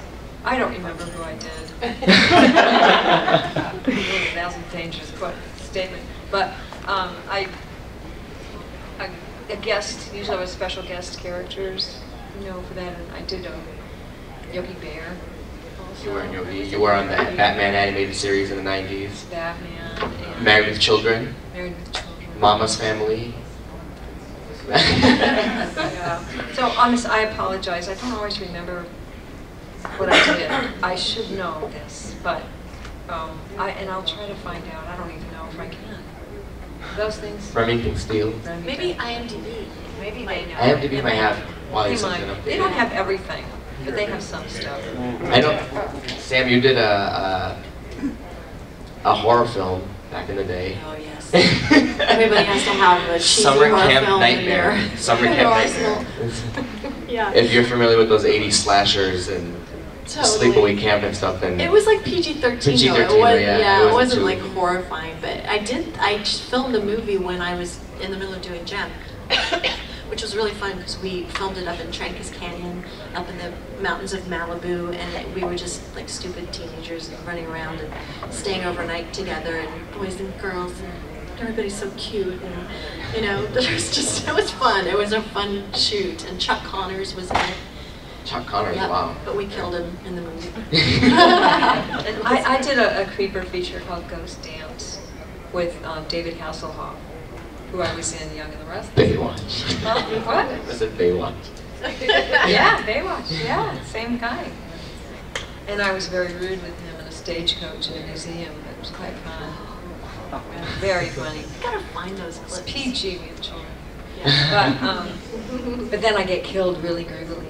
I don't remember who I did. a thousand dangerous quote statement, but um, I, I, a guest. Usually, I was special guest characters, you know, for that. And I did um, Yogi Bear. Also. You were in Yogi. You were on the Batman animated series in the 90s. Batman. Married with Children. Married with Children. Mama's Family. Yeah. So honest, I apologize. I don't always remember what I did. I should know this, but um, I and I'll try to find out. I don't even know if I can. Those things. Remington Steele. Maybe IMDb. Maybe they know. IMDb might have Wally They something might. up They don't have everything, but they have some stuff. I know. Sam, you did a, a a horror film back in the day. Oh, yes. Everybody has to have a cheesy Summer horror Camp film Nightmare. their- Summer Camp Nightmare. Yeah. if you're familiar with those 80s slashers and Totally. sleepaway camp and stuff, then It was like PG-13. PG-13, It was, yeah, yeah, it it wasn't wasn't like horrifying, but I did, I filmed the movie when I was in the middle of doing Jem, which was really fun because we filmed it up in Trancas Canyon, up in the mountains of Malibu, and we were just like stupid teenagers running around and staying overnight together, and boys and girls, and everybody's so cute, and you know, it was just, it was fun. It was a fun shoot, and Chuck Connors was in it. Chuck Connors, Yep, wow. But we killed him in the movie. I, I did a, a creeper feature called Ghost Dance with um, David Hasselhoff, who I was in Young and the Restless. Baywatch. Huh? What? I said Baywatch. yeah, Baywatch. Yeah, same guy. And I was very rude with him in a stagecoach in a museum. But it was quite fun. Very funny. gotta find those It's clips. PG with children. But, um, but then I get killed really groovily.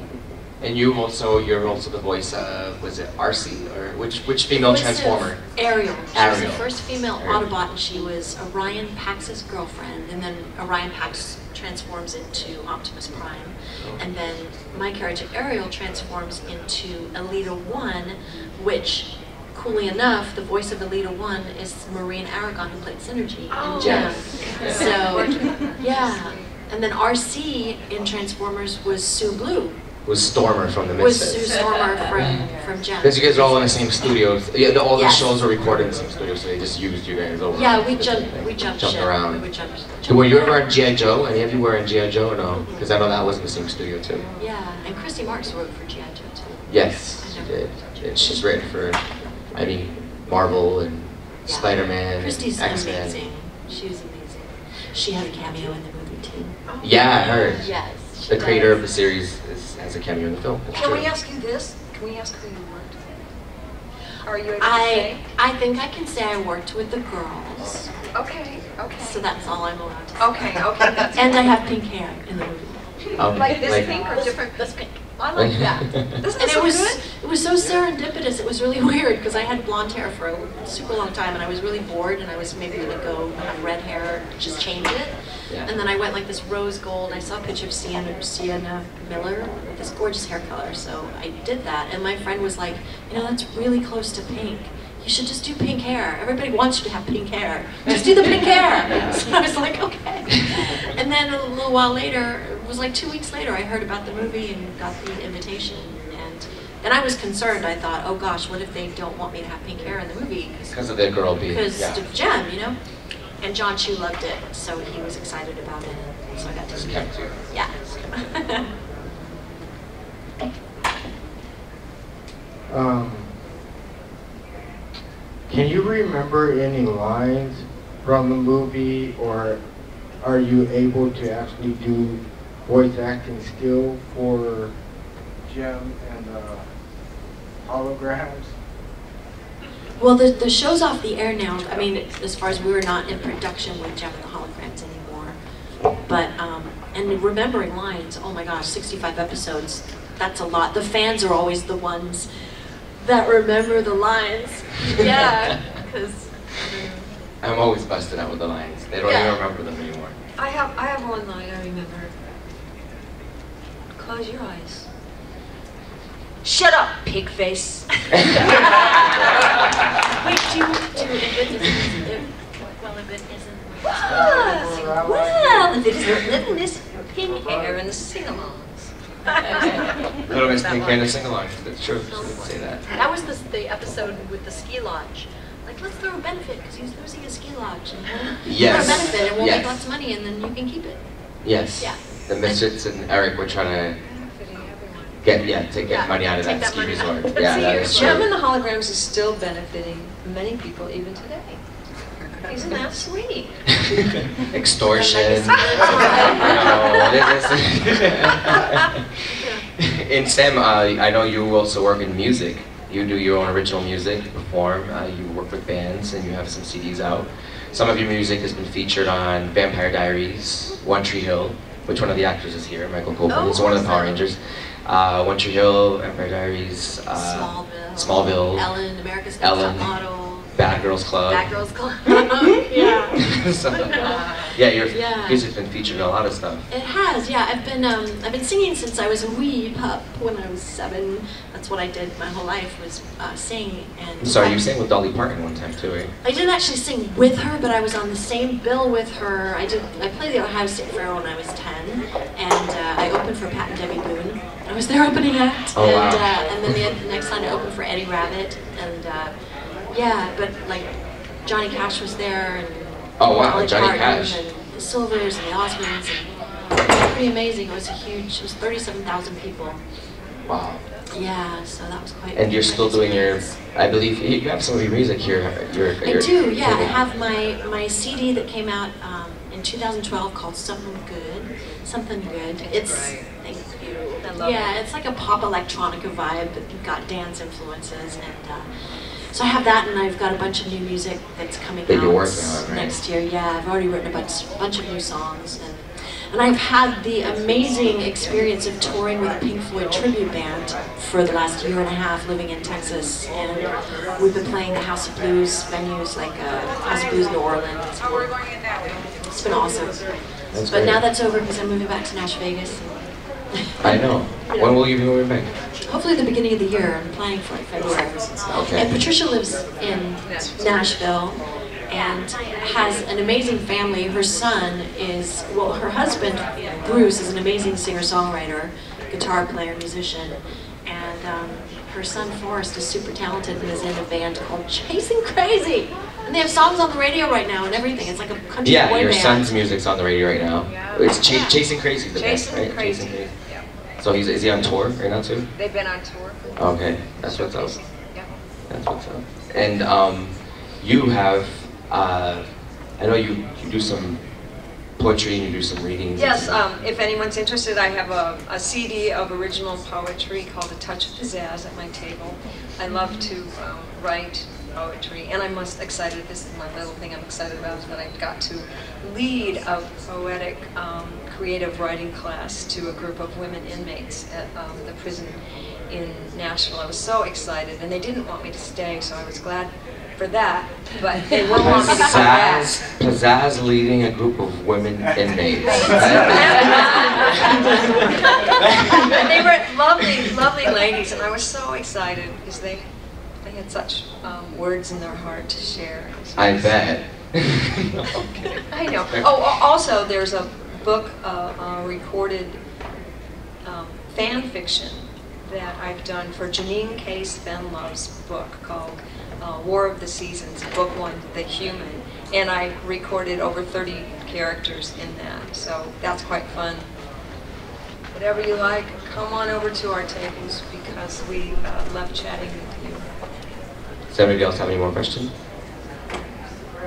And you also, you're also the voice of, was it Arcee, or which which female Transformer? Ariel. She was Ariel. the first female Ariel. Autobot, and she was Orion Pax's girlfriend. And then Orion Pax transforms into Optimus Prime. And then my character Ariel transforms into Elita One, which, coolly enough, the voice of Elita One is Marlene Aragon, who played Synergy Oh. in Jem. Yes. So, yeah. And then Arcee in Transformers was Sue Blu, Was Stormer from the was Stormer from, from Jem. Because you guys are all in the same studios. Yeah, the, all the Yes. shows were recorded in the same studio, so they just used you guys over. Yeah, we jumped, we jumped Jumped ship. around. We would jump, jump Were you ever around. on G.I. Joe? Any of you were in G.I. Joe or no? Because I know that was in the same studio too. Yeah, and Christy Marx wrote for G.I. Joe too. Yes, she did. And she's written for, I mean, Marvel and Yeah. Spider-Man, Christy's X-Men. amazing. She was amazing. She had a cameo in the movie too. Yeah, I heard. Yes. She The creator of the series is, has a cameo in the film. That's Can true. we ask you this? Can we ask who you worked with? Are you able to I, say? I think I can say I worked with the girls, Okay, okay. so that's all I'm allowed to say. Okay, okay, that's. And I have pink hair in the movie. Um, Like this pink or different? This pink. I like that. Doesn't And that it sound was good? it was so serendipitous. It was really weird because I had blonde hair for a super long time, and I was really bored, and I was maybe gonna go have red hair, just change it. Yeah. And then I went like this rose gold. I saw a picture of Sienna, Sienna Miller with this gorgeous hair color, so I did that. And my friend was like, you know, that's really close to pink. You should just do pink hair. Everybody wants you to have pink hair. Just do the pink hair. So I was like, okay. And then a little while later, it was like two weeks later, I heard about the movie and got the invitation. And And I was concerned. I thought, oh gosh, what if they don't want me to have pink hair in the movie? Because of the girl being, Because yeah. of Jem, you know? And Jon Chu loved it, so he was excited about it. So I got to see kept it. Yeah. Um, can you remember any lines from the movie, or are you able to actually do voice acting still for Jem and uh, holograms? Well, the, the show's off the air now. I mean, as far as we were not in production with Jem and the Holograms anymore. But, um, and remembering lines, oh my gosh, 65 episodes, that's a lot. The fans are always the ones that remember the lines. Yeah, because. I'm always busted out with the lines. They don't Yeah. even remember them anymore. I have, I have one line I remember. Close your eyes. Shut up, pig face. Wait, do you, do you, if it isn't, well, if it isn't. Well, if it isn't little Miss Pink Hair and the sing-alongs. Little Miss Pink Hair and the sing-along. That's true. She did say that. That was the, the episode with the ski lodge. Like, let's throw a benefit because he's losing his ski lodge. And we'll Yes. Throw a benefit and we'll Yes. make lots of money and then you can keep it. Yes. Yeah. The Misfits and Eric were trying to get, yeah, to get Yeah, money out of take that that ski money out. resort. Yeah, that is Jem true. and the Holograms is still benefiting many people even today. Isn't that sweet? Extortion. no, In Sam, uh, I know you also work in music. You do your own original music, you perform, uh, you work with bands, and you have some CDs out. Some of your music has been featured on Vampire Diaries, One Tree Hill, which one of the actors is here, Michael Copon, Oh, is one of the Power. Rangers. Uh, One Tree Hill, Vampire Diaries, uh, Smallville. Smallville, Ellen, America's Next Ellen. Top Model. Bad Girls Club. Bad Girls Club. Yeah. Yeah, your Yeah. music's been featured in a lot of stuff. It has, yeah. I've been um, I've been singing since I was a wee pup. When I was seven, that's what I did my whole life was uh, sing. And sorry, I- you sang with Dolly Parton one time too, right? I didn't actually sing with her, but I was on the same bill with her. I did. I played the Ohio State Fair when I was 10, and uh, I opened for Pat and Debbie Boone. I was their opening act, Oh, and wow. uh, and then the, the next time I opened for Eddie Rabbitt, and uh, yeah, but like Johnny Cash was there, and Oh, wow, Dolly Johnny Parton, Cash. and the Silvers and the Osmonds, and it was pretty amazing. It was a huge. It was 37,000 people. Wow. Yeah, so that was quite. And you're still doing your. I believe you have some of your music here. Your, I do, yeah. I have my, my CD that came out um, in 2012 called Something Good. Something Good. It's right. thank you. I love yeah, it. it's like a pop electronica vibe, but got dance influences, and uh, so I have that, and I've got a bunch of new music that's coming That out on, right? next year. Yeah, I've already written a bunch bunch of new songs, and and I've had the amazing experience of touring with a Pink Floyd tribute band for the last year and a half, living in Texas, and we've been playing the House of Blues venues like uh, House of Blues New Orleans. It's been awesome. That's but great. now that's over because I'm moving back to Nash Vegas. I know. When will you be moving back? Hopefully the beginning of the year. I'm planning for like February. Okay. And Patricia lives in Nashville and has an amazing family. Her son is, well, her husband, Bruce, is an amazing singer-songwriter, guitar player, musician. And um, her son, Forrest, is super talented and is in a band called Chasing Crazy. And they have songs on the radio right now and everything. It's like a country Yeah, boy your son's music's on the radio right now. It's Ch- Yeah. Chasing Crazy, the band, Chasing right? Crazy. Chasing Crazy. So he's is he on tour right now too? They've been on tour. Okay, that's what's up. Yeah. That's what's up. And um, you have, uh, I know you, you do some poetry and you do some readings. Yes, um, if anyone's interested, I have a, a CD of original poetry called A Touch of Pizzazz at my table. I love to um, write poetry, and I'm most excited, this is my little thing I'm excited about, is that I got to lead a poetic um, creative writing class to a group of women inmates at um, the prison in Nashville. I was so excited, and they didn't want me to stay, so I was glad for that, but they won't want me to come back. Pizzazz, pizzazz leading a group of women inmates. And they were lovely, lovely ladies, and I was so excited because they, they had such um, words in their heart to share. I bet. okay. I know. Oh, also, there's a book, uh, uh, recorded um, fan fiction that I've done for Janine K. Spendlove's book called uh, War of the Seasons, Book One, The Human. And I recorded over 30 characters in that, so that's quite fun. Whatever you like, come on over to our tables because we uh, love chatting with you. Does anybody else have any more questions?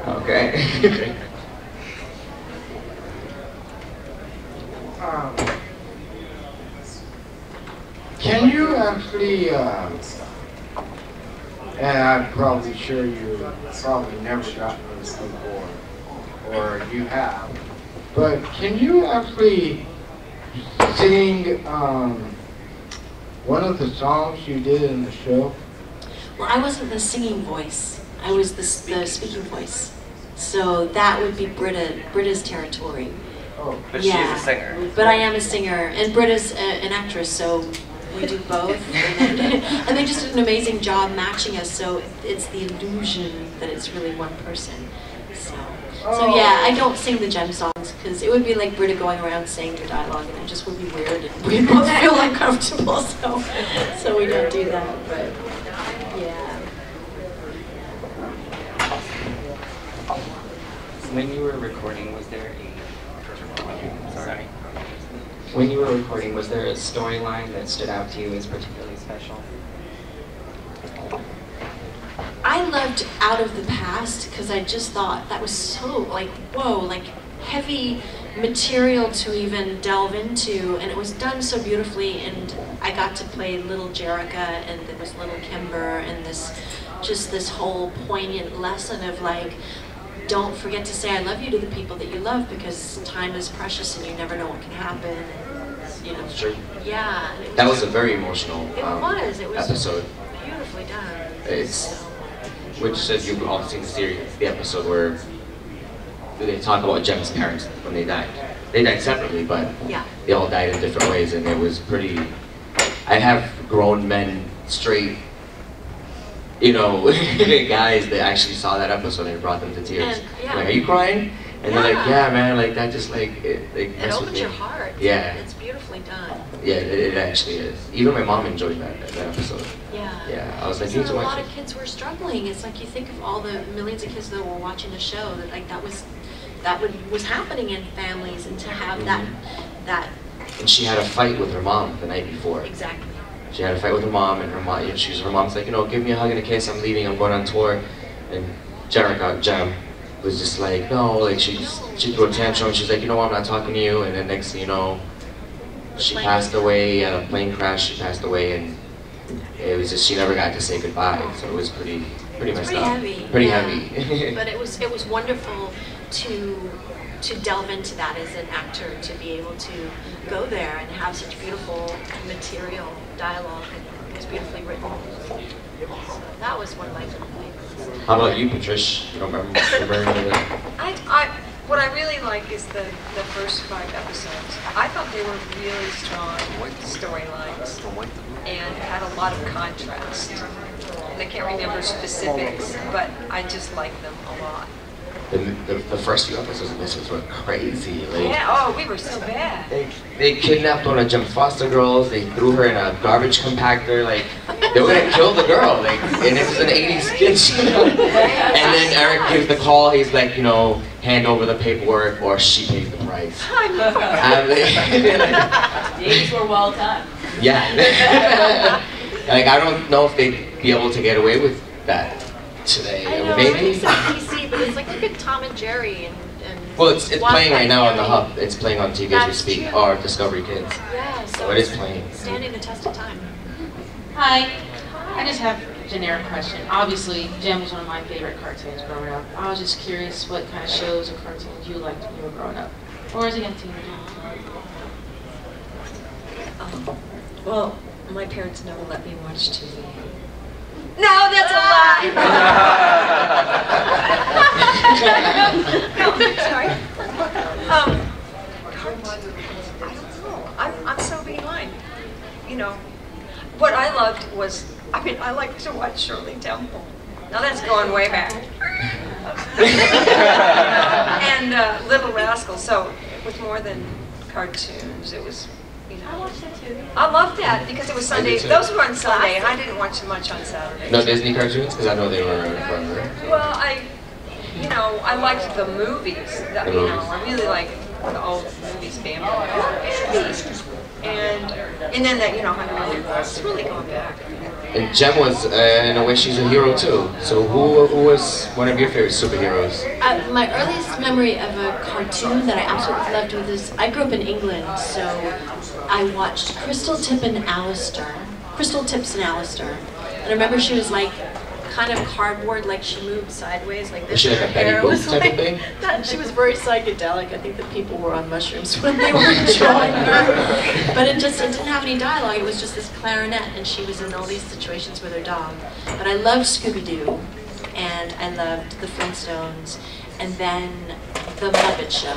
Okay. Um, Can you actually, uh, and I'm probably sure you probably never gotten this before, or you have, but can you actually sing um, one of the songs you did in the show? Well, I wasn't the singing voice. I was the, the speaking voice. So that would be Britta, Britta's territory. Oh, But yeah. she is a singer. But I am a singer, and Britta's a, an actress, so we do both. and, and they just did an amazing job matching us, so it's the illusion that it's really one person. So, so oh. yeah, I don't sing the Jem songs because it would be like Britta going around saying the dialogue, and it just would be weird, and we'd both feel uncomfortable. So, so we don't do that. But yeah. When you were recording, was there a sorry? When you were recording, was there a storyline that stood out to you as particularly special? I loved Out of the Past because I just thought that was so like whoa, like heavy material to even delve into, and it was done so beautifully. And I got to play little Jerrica, and there was little Kimber, and this just this whole poignant lesson of like. Don't forget to say I love you to the people that you love because time is precious and you never know what can happen. And, you know, Sure. yeah. That was a very emotional It um, was. It was episode. beautifully done. It's which said you've all seen the series, the episode where they talk about Jem's parents when they died. They died separately, but Yeah. they all died in different ways, and it was pretty. I have grown men, straight, you know, guys that actually saw that episode and it brought them to tears. And, yeah. Like, are you crying? And they're like, Yeah. yeah, man, like that just like it, like It opens your heart. Yeah. It's done. Yeah, it, it actually is. Even my mom enjoyed that, that episode. Yeah. Yeah, I was like, So you need to a lot of kids were struggling. It's like you think of all the millions of kids that were watching the show that like that was that would, was happening in families and to have that mm-hmm. that And she had a fight with her mom the night before. exactly. She had a fight with her mom, and her mom, and she's her mom's like, you know, give me a hug and a kiss. I'm leaving. I'm going on tour. And Jerrica, Jem, was just like, no, like she she threw a tantrum. She's like, you know, I'm not talking to you. And then next thing you know, she passed away. At a plane crash. She passed away, and it was just she never got to say goodbye. So it was pretty pretty messed pretty up. heavy. Pretty yeah. heavy. but it was it was wonderful to to delve into that as an actor to be able to go there and have such beautiful material dialogue and it was beautifully written. So that was one of my favorites. How about you, Patricia? You don't remember, remember? I, I, what I really like is the, the first five episodes. I thought they were really strong storylines and had a lot of contrast. And I can't remember specifics, but I just like them a lot. The, the, the first few episodes of this were crazy. Like, Yeah, oh, we were so bad. They, they kidnapped one of Jem Foster girls. They threw her in a garbage compactor. Like they were gonna kill the girl. Like and it was an '80s sketch. You know? And then Eric gives the call. He's like, you know, hand over the paperwork or she pays the price. And they- These were well done. yeah. like I don't know if they'd be able to get away with that today. I know, Maybe. It's like PC, but it's like look at Tom and Jerry and, and Well, it's, it's playing right now on the hub. It's playing on TV as we speak. true. Or Discovery Kids. Yeah, so So it is it's playing. standing the test of time. Hi. I just have a generic question. Obviously, Jem was one of my favorite cartoons growing up. I was just curious what kind of shows or cartoons you liked when you were growing up. Or as a young teenager. Um, well, my parents never let me watch TV. No, that's a lie. no, I'm sorry. Um, cartoons, I don't know. I'm, I'm so behind. You know, what I loved was, I mean, I like to watch Shirley Temple. Now that's going way back. and uh, Little Rascals. So it was more than cartoons. It was you know. I watched it too. I loved that because it was Sunday. Those were on Sunday, and I didn't watch too much on Saturday. No Disney cartoons? Because I know they were around forever. Well, I, you know, I liked the movies. That, The you know. I really like the old movies, family Bambi, and and then that, you know, Hundred Million Bucks. It's really going back. And Jem was, uh, in a way, she's a hero too. So who, who was one of your favorite superheroes? Uh, my earliest memory of a cartoon that I absolutely loved was this. I grew up in England, so I watched Crystal Tip and Alistair. Crystal Tipps and Alistair. And I remember she was like kind of cardboard, like she moved sideways like this. Was she like Her a hair was type of like thing? That, she was very psychedelic. I think the people were on mushrooms when they were drawing her. But it just it didn't have any dialogue. It was just this clarinet, and she was in all these situations with her dog. But I loved Scooby Doo, and I loved the Flintstones, and then the Muppet Show.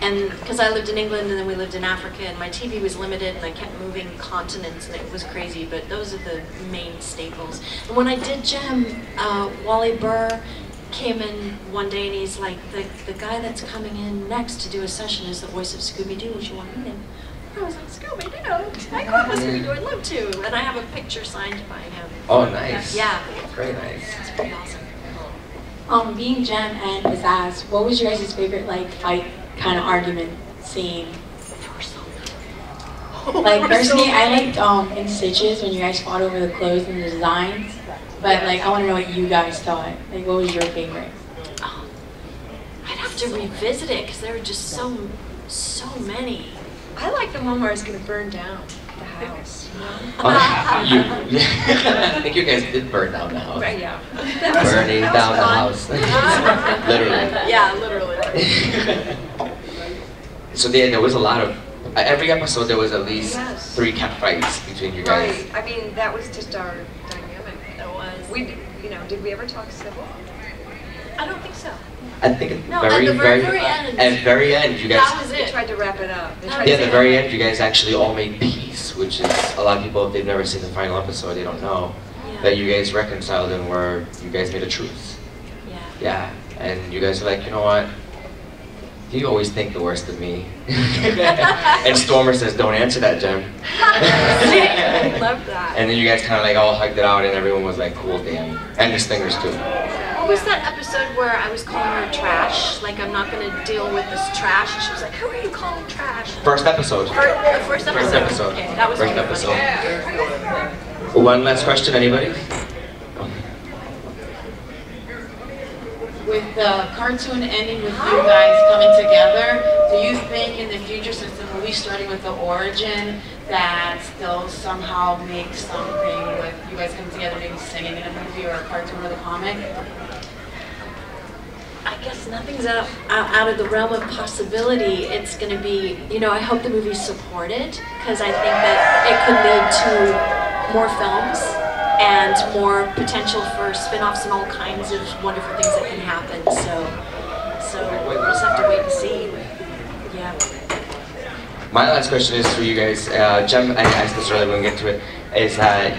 And because I lived in England and then we lived in Africa, and my TV was limited, and I kept moving continents, and it was crazy. But those are the main staples. And when I did Gem, uh, Wally Burr came in one day, and he's like, "the the guy that's coming in next to do a session is the voice of Scooby Doo. Would you want to meet him?" I was like, "Scooby Doo! I love Scooby Doo. I'd love to." And I have a picture signed by him. Oh, nice. Yeah. Very nice. It's pretty awesome. Um, being Jem and Pizzazz, what was your guys' favorite like fight kind of argument scene? Like personally, I liked um in Stitches when you guys fought over the clothes and the designs. But like, I want to know what you guys thought. Like, what was your favorite? I'd have to revisit it because there were just so so many. I like the one where it's going to burn down the house. You know? Oh, you, I think you guys did burn down the house. Right, yeah. Burning that down the house. Literally. Yeah, literally. So there, there was a lot of, uh, every episode there was at least Yes. three cat fights between you guys. Right. I mean, that was just our dynamic. It was. We, you know, did we ever talk civil? I don't think so. I think at the No, at very, the very, very, very end. at very end, you guys, That was it. tried to wrap it up. Tried yeah, at the very end, you guys actually all made peace, which is a lot of people if they've never seen the final episode, they don't know Yeah. that you guys reconciled and were you guys made a truce. Yeah. Yeah, and you guys are like, you know what? You always think the worst of me. and Stormer says, don't answer that, Jem. I love that. And then you guys kind of like all hugged it out, and everyone was like, cool, damn. And the stingers too. What was that episode where I was calling her trash? Like, I'm not going to deal with this trash. And she was like, who are you calling trash? First episode. Fir- the first episode. First episode. Okay, that was First episode. One last question, anybody? With the cartoon ending with you guys coming together, do you think in the future, since the movie's starting with the origin, that they'll somehow make something with you guys coming together, maybe singing in a movie or a cartoon or the comic? I guess nothing's out, out out of the realm of possibility. It's going to be, you know, I hope the movie's supported because I think that it could lead to more films and more potential for spin-offs and all kinds of wonderful things that can happen. So, so we'll just have to wait and see. Yeah. My last question is for you guys. Uh, Jem, I asked this earlier when we get to it, is that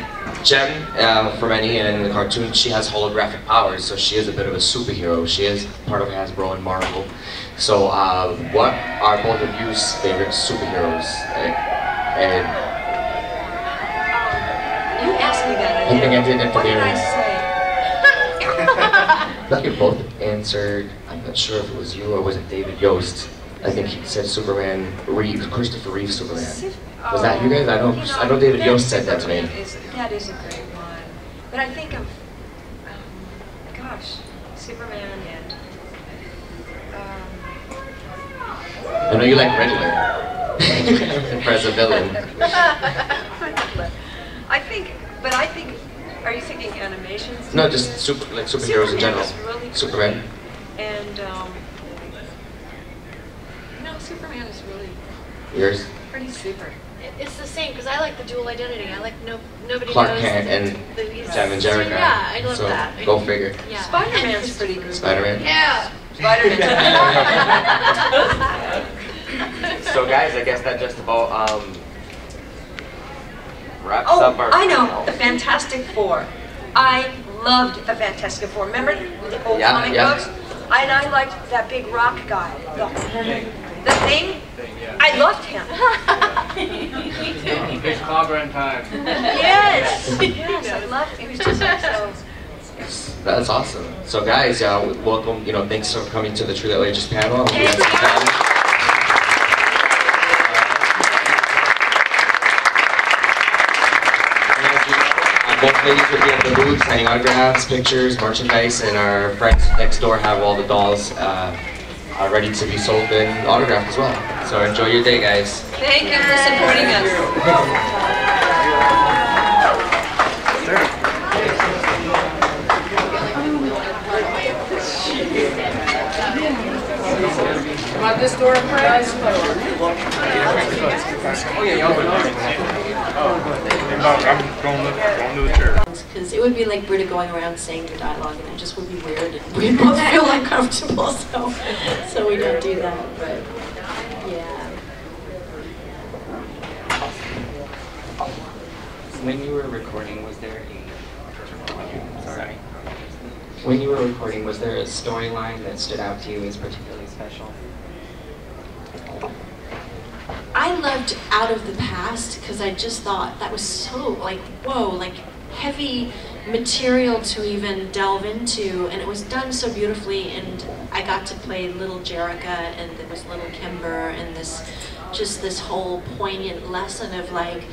Jem, uh, for many and in the cartoon, she has holographic powers, so she is a bit of a superhero. She is part of Hasbro and Marvel. So, uh, what are both of you's favorite superheroes? And You me that. I think I did at the What did very I think you both answered. I'm not sure if it was you or was it David Yost. I think he said Superman, Reeve, Christopher Reeve Superman. Was that you guys? I know, You I know David Yost said that to me. That is a great one. But I think of, um, gosh, Superman and, um, I know you like Riddler. a villain. I think, but I think, are you thinking animations? No, just super, like superheroes in general. Superman is really Superman. And, um, no, Superman is really Yours. pretty super. It- It's the same because I like the dual identity. I like no nobody Clark knows Kent and that he's- Jem and Jerrica. Yeah, I love so, that. I- Go figure. Yeah. Spider-Man's pretty good. Spider-Man. Yeah. Spider-Man. So guys, I guess that just about um, wraps Oh, up our. I know, the Fantastic Four. I loved the Fantastic Four. Remember the old Yeah, comic yeah. books? And I liked that big rock guy. The, the thing, thing, yeah. I loved him. It's Cobra in time. yes, yes, I loved. He was just like so. That's awesome. So guys, uh, welcome. You know, thanks for coming to the Truly Outrageous panel. We had some fun. Uh, Both ladies will be at the booth signing autographs, pictures, merchandise, and our friends next door have all the dolls uh, uh, ready to be sold and autographed as well. So enjoy your day, guys. Thank you for supporting us. Come out this door, friends. Oh, yeah, y'all Because it would be like Britta going around saying the dialogue, and it just would be weird, and we both feel uncomfortable, so, so we don't do that, but, yeah. When you were recording, was there a sorry? When you were recording, was there a storyline that stood out to you as particularly special? I loved Out of the Past because I just thought that was so like whoa, like heavy material to even delve into, and it was done so beautifully. And I got to play little Jerrica, and there was little Kimber, and this just this whole poignant lesson of like.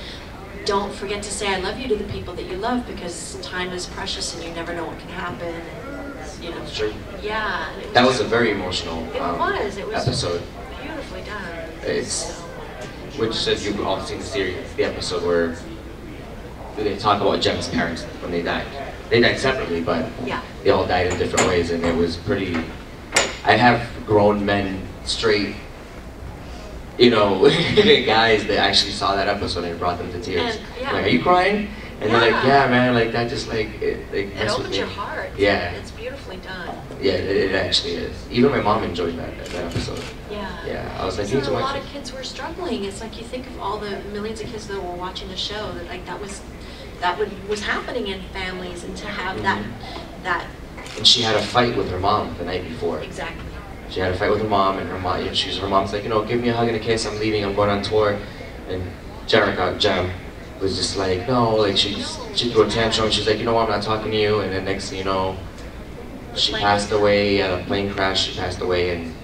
Don't forget to say I love you to the people that you love because time is precious and you never know what can happen. And, you know, Sure. yeah. it That was a very emotional It um, was. It was episode. beautifully done. It's which says you've all seen the series, the episode where they talk about Jem's parents when they died. They died separately, but Yeah. they all died in different ways, and it was pretty. I have grown men, straight, you know, guys that actually saw that episode and it brought them to tears. And, yeah. Like, are you crying? And they're like, Yeah. yeah, man, like that just like it, like It opens your heart. Yeah. It's beautifully done. Yeah, it, it actually is. Even my mom enjoyed that that episode. Yeah. Yeah, I was like, So you to a lot of kids were struggling. It's like you think of all the millions of kids that were watching the show. That like that was that would, was happening in families, and to have mm-hmm. that that And she had a fight with her mom the night before. exactly. She had a fight with her mom, and her mom, you know, she's her mom's like, you know, give me a hug and a kiss. I'm leaving. I'm going on tour. And Jerrica, Jem, was just like, no, like she she threw a tantrum. She's like, you know what? I'm not talking to you. And then next thing you know, she passed away at a plane crash. She passed away, and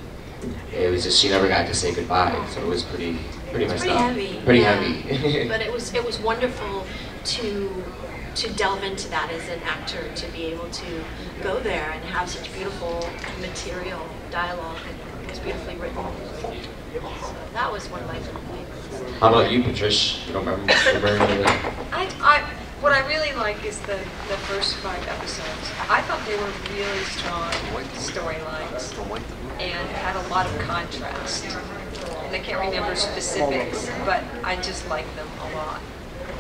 it was just she never got to say goodbye. So it was pretty pretty messed pretty up. heavy. Pretty yeah. heavy. but it was it was wonderful to to delve into that as an actor to be able to go there and have such beautiful material dialogue and it was beautifully written. So that was one of my. How about you, Patricia? You don't remember, remember any of that? I, I, what I really like is the, the first five episodes. I thought they were really strong storylines and had a lot of contrast. And I can't remember specifics, but I just like them a lot.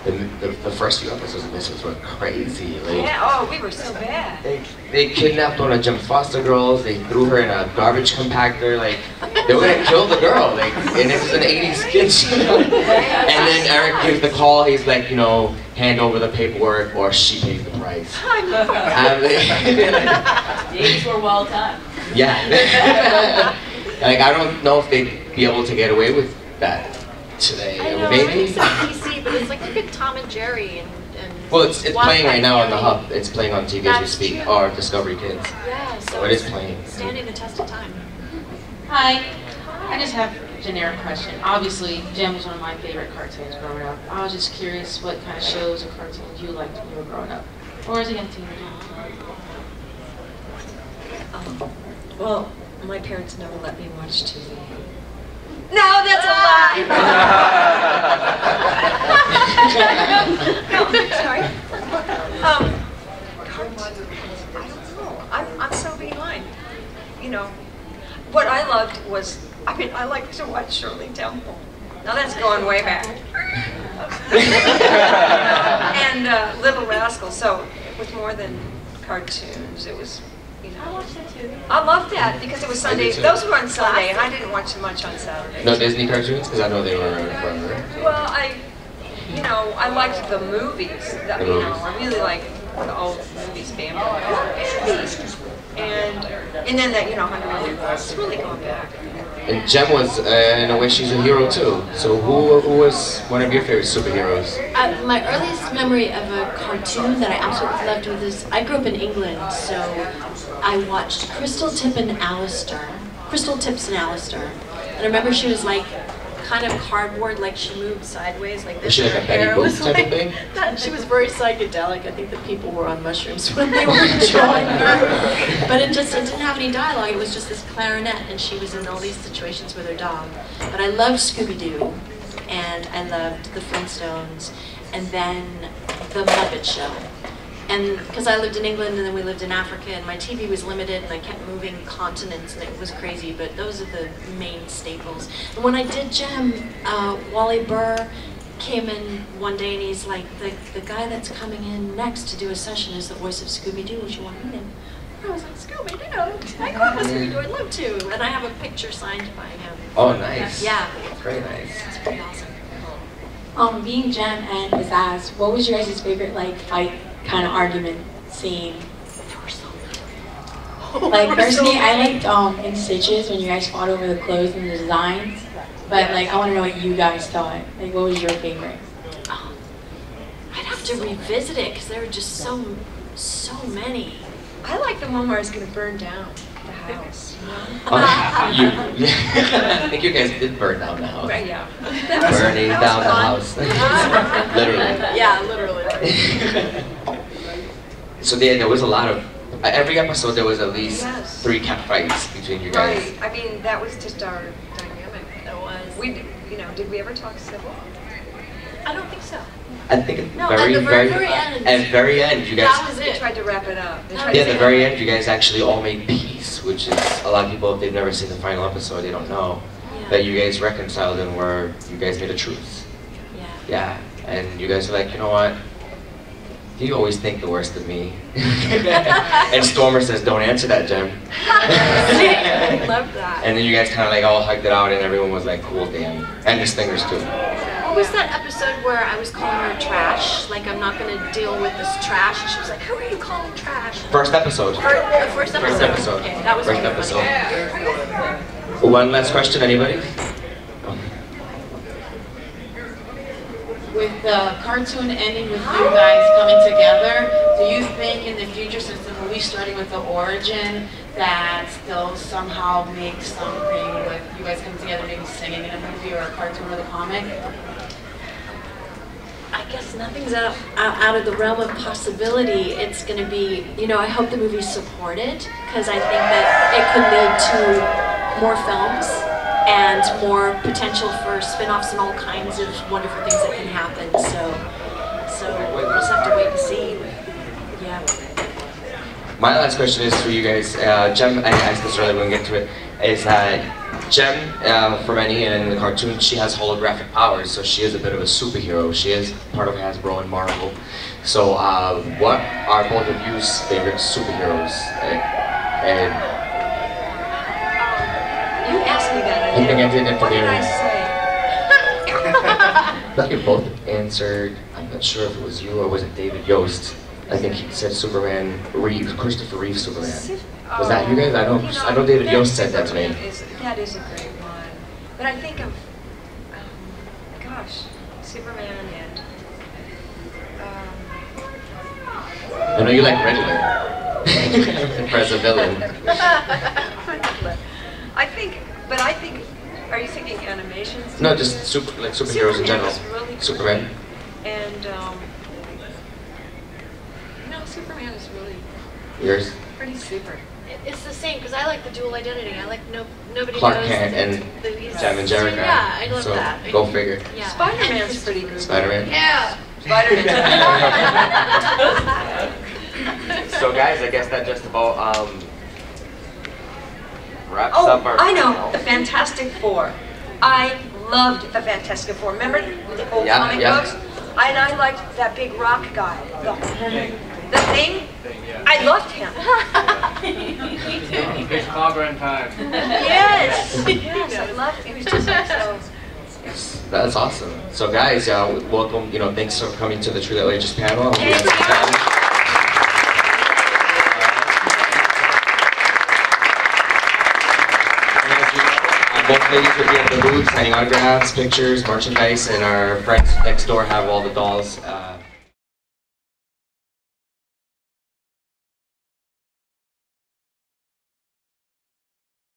The, the, the first few episodes of this were crazy. Like, Yeah, oh, we were so bad. They, they kidnapped one of Jem Foster girls. They threw her in a garbage compactor. Like they were gonna kill the girl. Like and it was an '80s kid show. And then Eric gives the call. He's like, you know, hand over the paperwork or she pays the price. I'm like- These were well done. yeah. like I don't know if they'd be able to get away with that today. I know, Maybe. it's like PC, but it's like look at Tom and Jerry and, and Well, it's, it's playing right now on the hub. It's playing on TV as we speak. true. Or Discovery Kids. Yeah, so So it is playing. standing the test of time. Hi. Hi. I just have a generic question. Obviously, Jem was one of my favorite cartoons growing up. I was just curious what kind of shows or cartoons you liked when you were growing up. Or as a young teenager. Um, well, my parents never let me watch TV. No, that's a lie. no, sorry. Um, cartoons, I don't know. I'm, I'm so behind. You know, what I loved was, I mean, I liked to watch Shirley Temple. Now that's going way back. and uh, Little Rascal. So it was more than cartoons. It was. I watched that too. I loved that because it was I Sunday. Those were on Sunday, and I didn't watch much on Saturday. No Disney cartoons? Because I know they were around forever. Well, I, you know, I liked the movies. That, you know, I really like the old movies, Bambi. Bambi. And, and then that, you know, 100 million bucks, it's really going back. And Jem was, uh, in a way, she's a hero too. So who, who was one of your favorite superheroes? Uh, my earliest memory of a cartoon that I absolutely loved was this. I grew up in England, so I watched Crystal Tip and Alistair. Crystal Tipps and Alistair. And I remember she was like kind of cardboard, like she moved sideways like this. Was she like a Her Betty hair was type of like thing? that. She was very psychedelic. I think the people were on mushrooms when they were drawing her. But it just it didn't have any dialogue. It was just this clarinet, and she was in all these situations with her dog. But I loved Scooby Doo, and I loved the Flintstones, and then the Muppet Show. And because I lived in England and then we lived in Africa, and my TV was limited, and I kept moving continents, and it was crazy. But those are the main staples. And when I did Jem, uh, Wally Burr came in one day, and he's like, "The the guy that's coming in next to do a session is the voice of Scooby Doo. Would you want to meet him?" I was like, "Scooby Doo! I grew up with Scooby Doo. I'd love to." And I have a picture signed by him. Oh, nice. Yeah. Very nice. It's pretty awesome. Um, being Jem and Pizzazz, what was your guys' favorite like fight kind of argument scene? Like personally, I liked um in Stitches when you guys fought over the clothes and the designs. But like, I want to know what you guys thought. Like, what was your favorite? Oh, I'd have to revisit it because there were just so so many. I like the one where it's going to burn down the house. You know? Oh, you, I think you guys did burn down the house. Right, yeah. That Burning down was the house. Literally. Yeah, literally. So there, there was a lot of, uh, every episode there was at least Yes. three cat fights between you guys. Right. I mean, that was just our dynamic. It was. We, d- you know, did we ever talk civil? I don't think so. I think at No, at very, the very, very, very end. at very end, you guys, That was it. tried to wrap it up. They That tried yeah, at the very end, you guys actually all made peace, which is a lot of people if they've never seen the final episode, they don't know Yeah. that you guys reconciled and were you guys made a truce. Yeah. Yeah, and you guys are like, you know what? You always think the worst of me. and Stormer says, don't answer that, Jem. I love that. And then you guys kind of like all hugged it out, and everyone was like, cool, damn. And the stingers too. What was that episode where I was calling her trash? Like, I'm not going to deal with this trash. And she was like, who are you calling trash? First episode. Fir- uh, the first episode. First episode. Okay, that was First episode. funny. One last question, anybody? With the cartoon ending with you guys coming together, do you think in the future, since the movie's starting with the origin, that they'll somehow make something with you guys coming together, maybe singing in a movie or a cartoon or the comic? I guess nothing's out, out out of the realm of possibility. It's going to be, you know, I hope the movie's supported because I think that it could lead to more films and more potential for spin-offs and all kinds of wonderful things that can happen. So, so we'll just have to wait and see. Yeah. My last question is for you guys. Uh, Jem, I asked this earlier when we get to it, is that Jem, uh, for many in the cartoon, she has holographic powers, so she is a bit of a superhero. She is part of Hasbro and Marvel. So, uh, what are both of you's favorite superheroes? And, and asked me that. I think I did What did I say? You both answered. I'm not sure if it was you or was it David Yost. I think he said Superman Reeves, Christopher Reeve Superman. Was that you guys? I know. You I know David Yost said that to me. That is a great one. But I think of, um, gosh, Superman and, um, I know you like Riddler as a villain. I think, but I think, are you thinking animations? No, just super like superheroes in general. is really good. Superman. And, um, no, Superman is really Yours. pretty super. It's the same because I like the dual identity. I like no nobody Clark knows Kent and that he's- Sam and Jerrica. Yeah, I love so, that. Go figure. Yeah. Spider-Man's pretty good. Spider-Man. Yeah. Spider-Man. So guys, I guess that just about um, wraps Oh, up our. I know, the Fantastic Four. I loved the Fantastic Four. Remember the old Yeah, comic yeah. books? And I liked that big rock guy. The, the thing, I loved him. Big clobber time. yes, yes, I loved him. He was just like so. That's awesome. So guys, uh, welcome. You know, thanks for coming to the Truly Outrageous panel. Thank you. Both ladies will be at the booth signing autographs, pictures, merchandise, and our friends next door have all the dolls. Uh,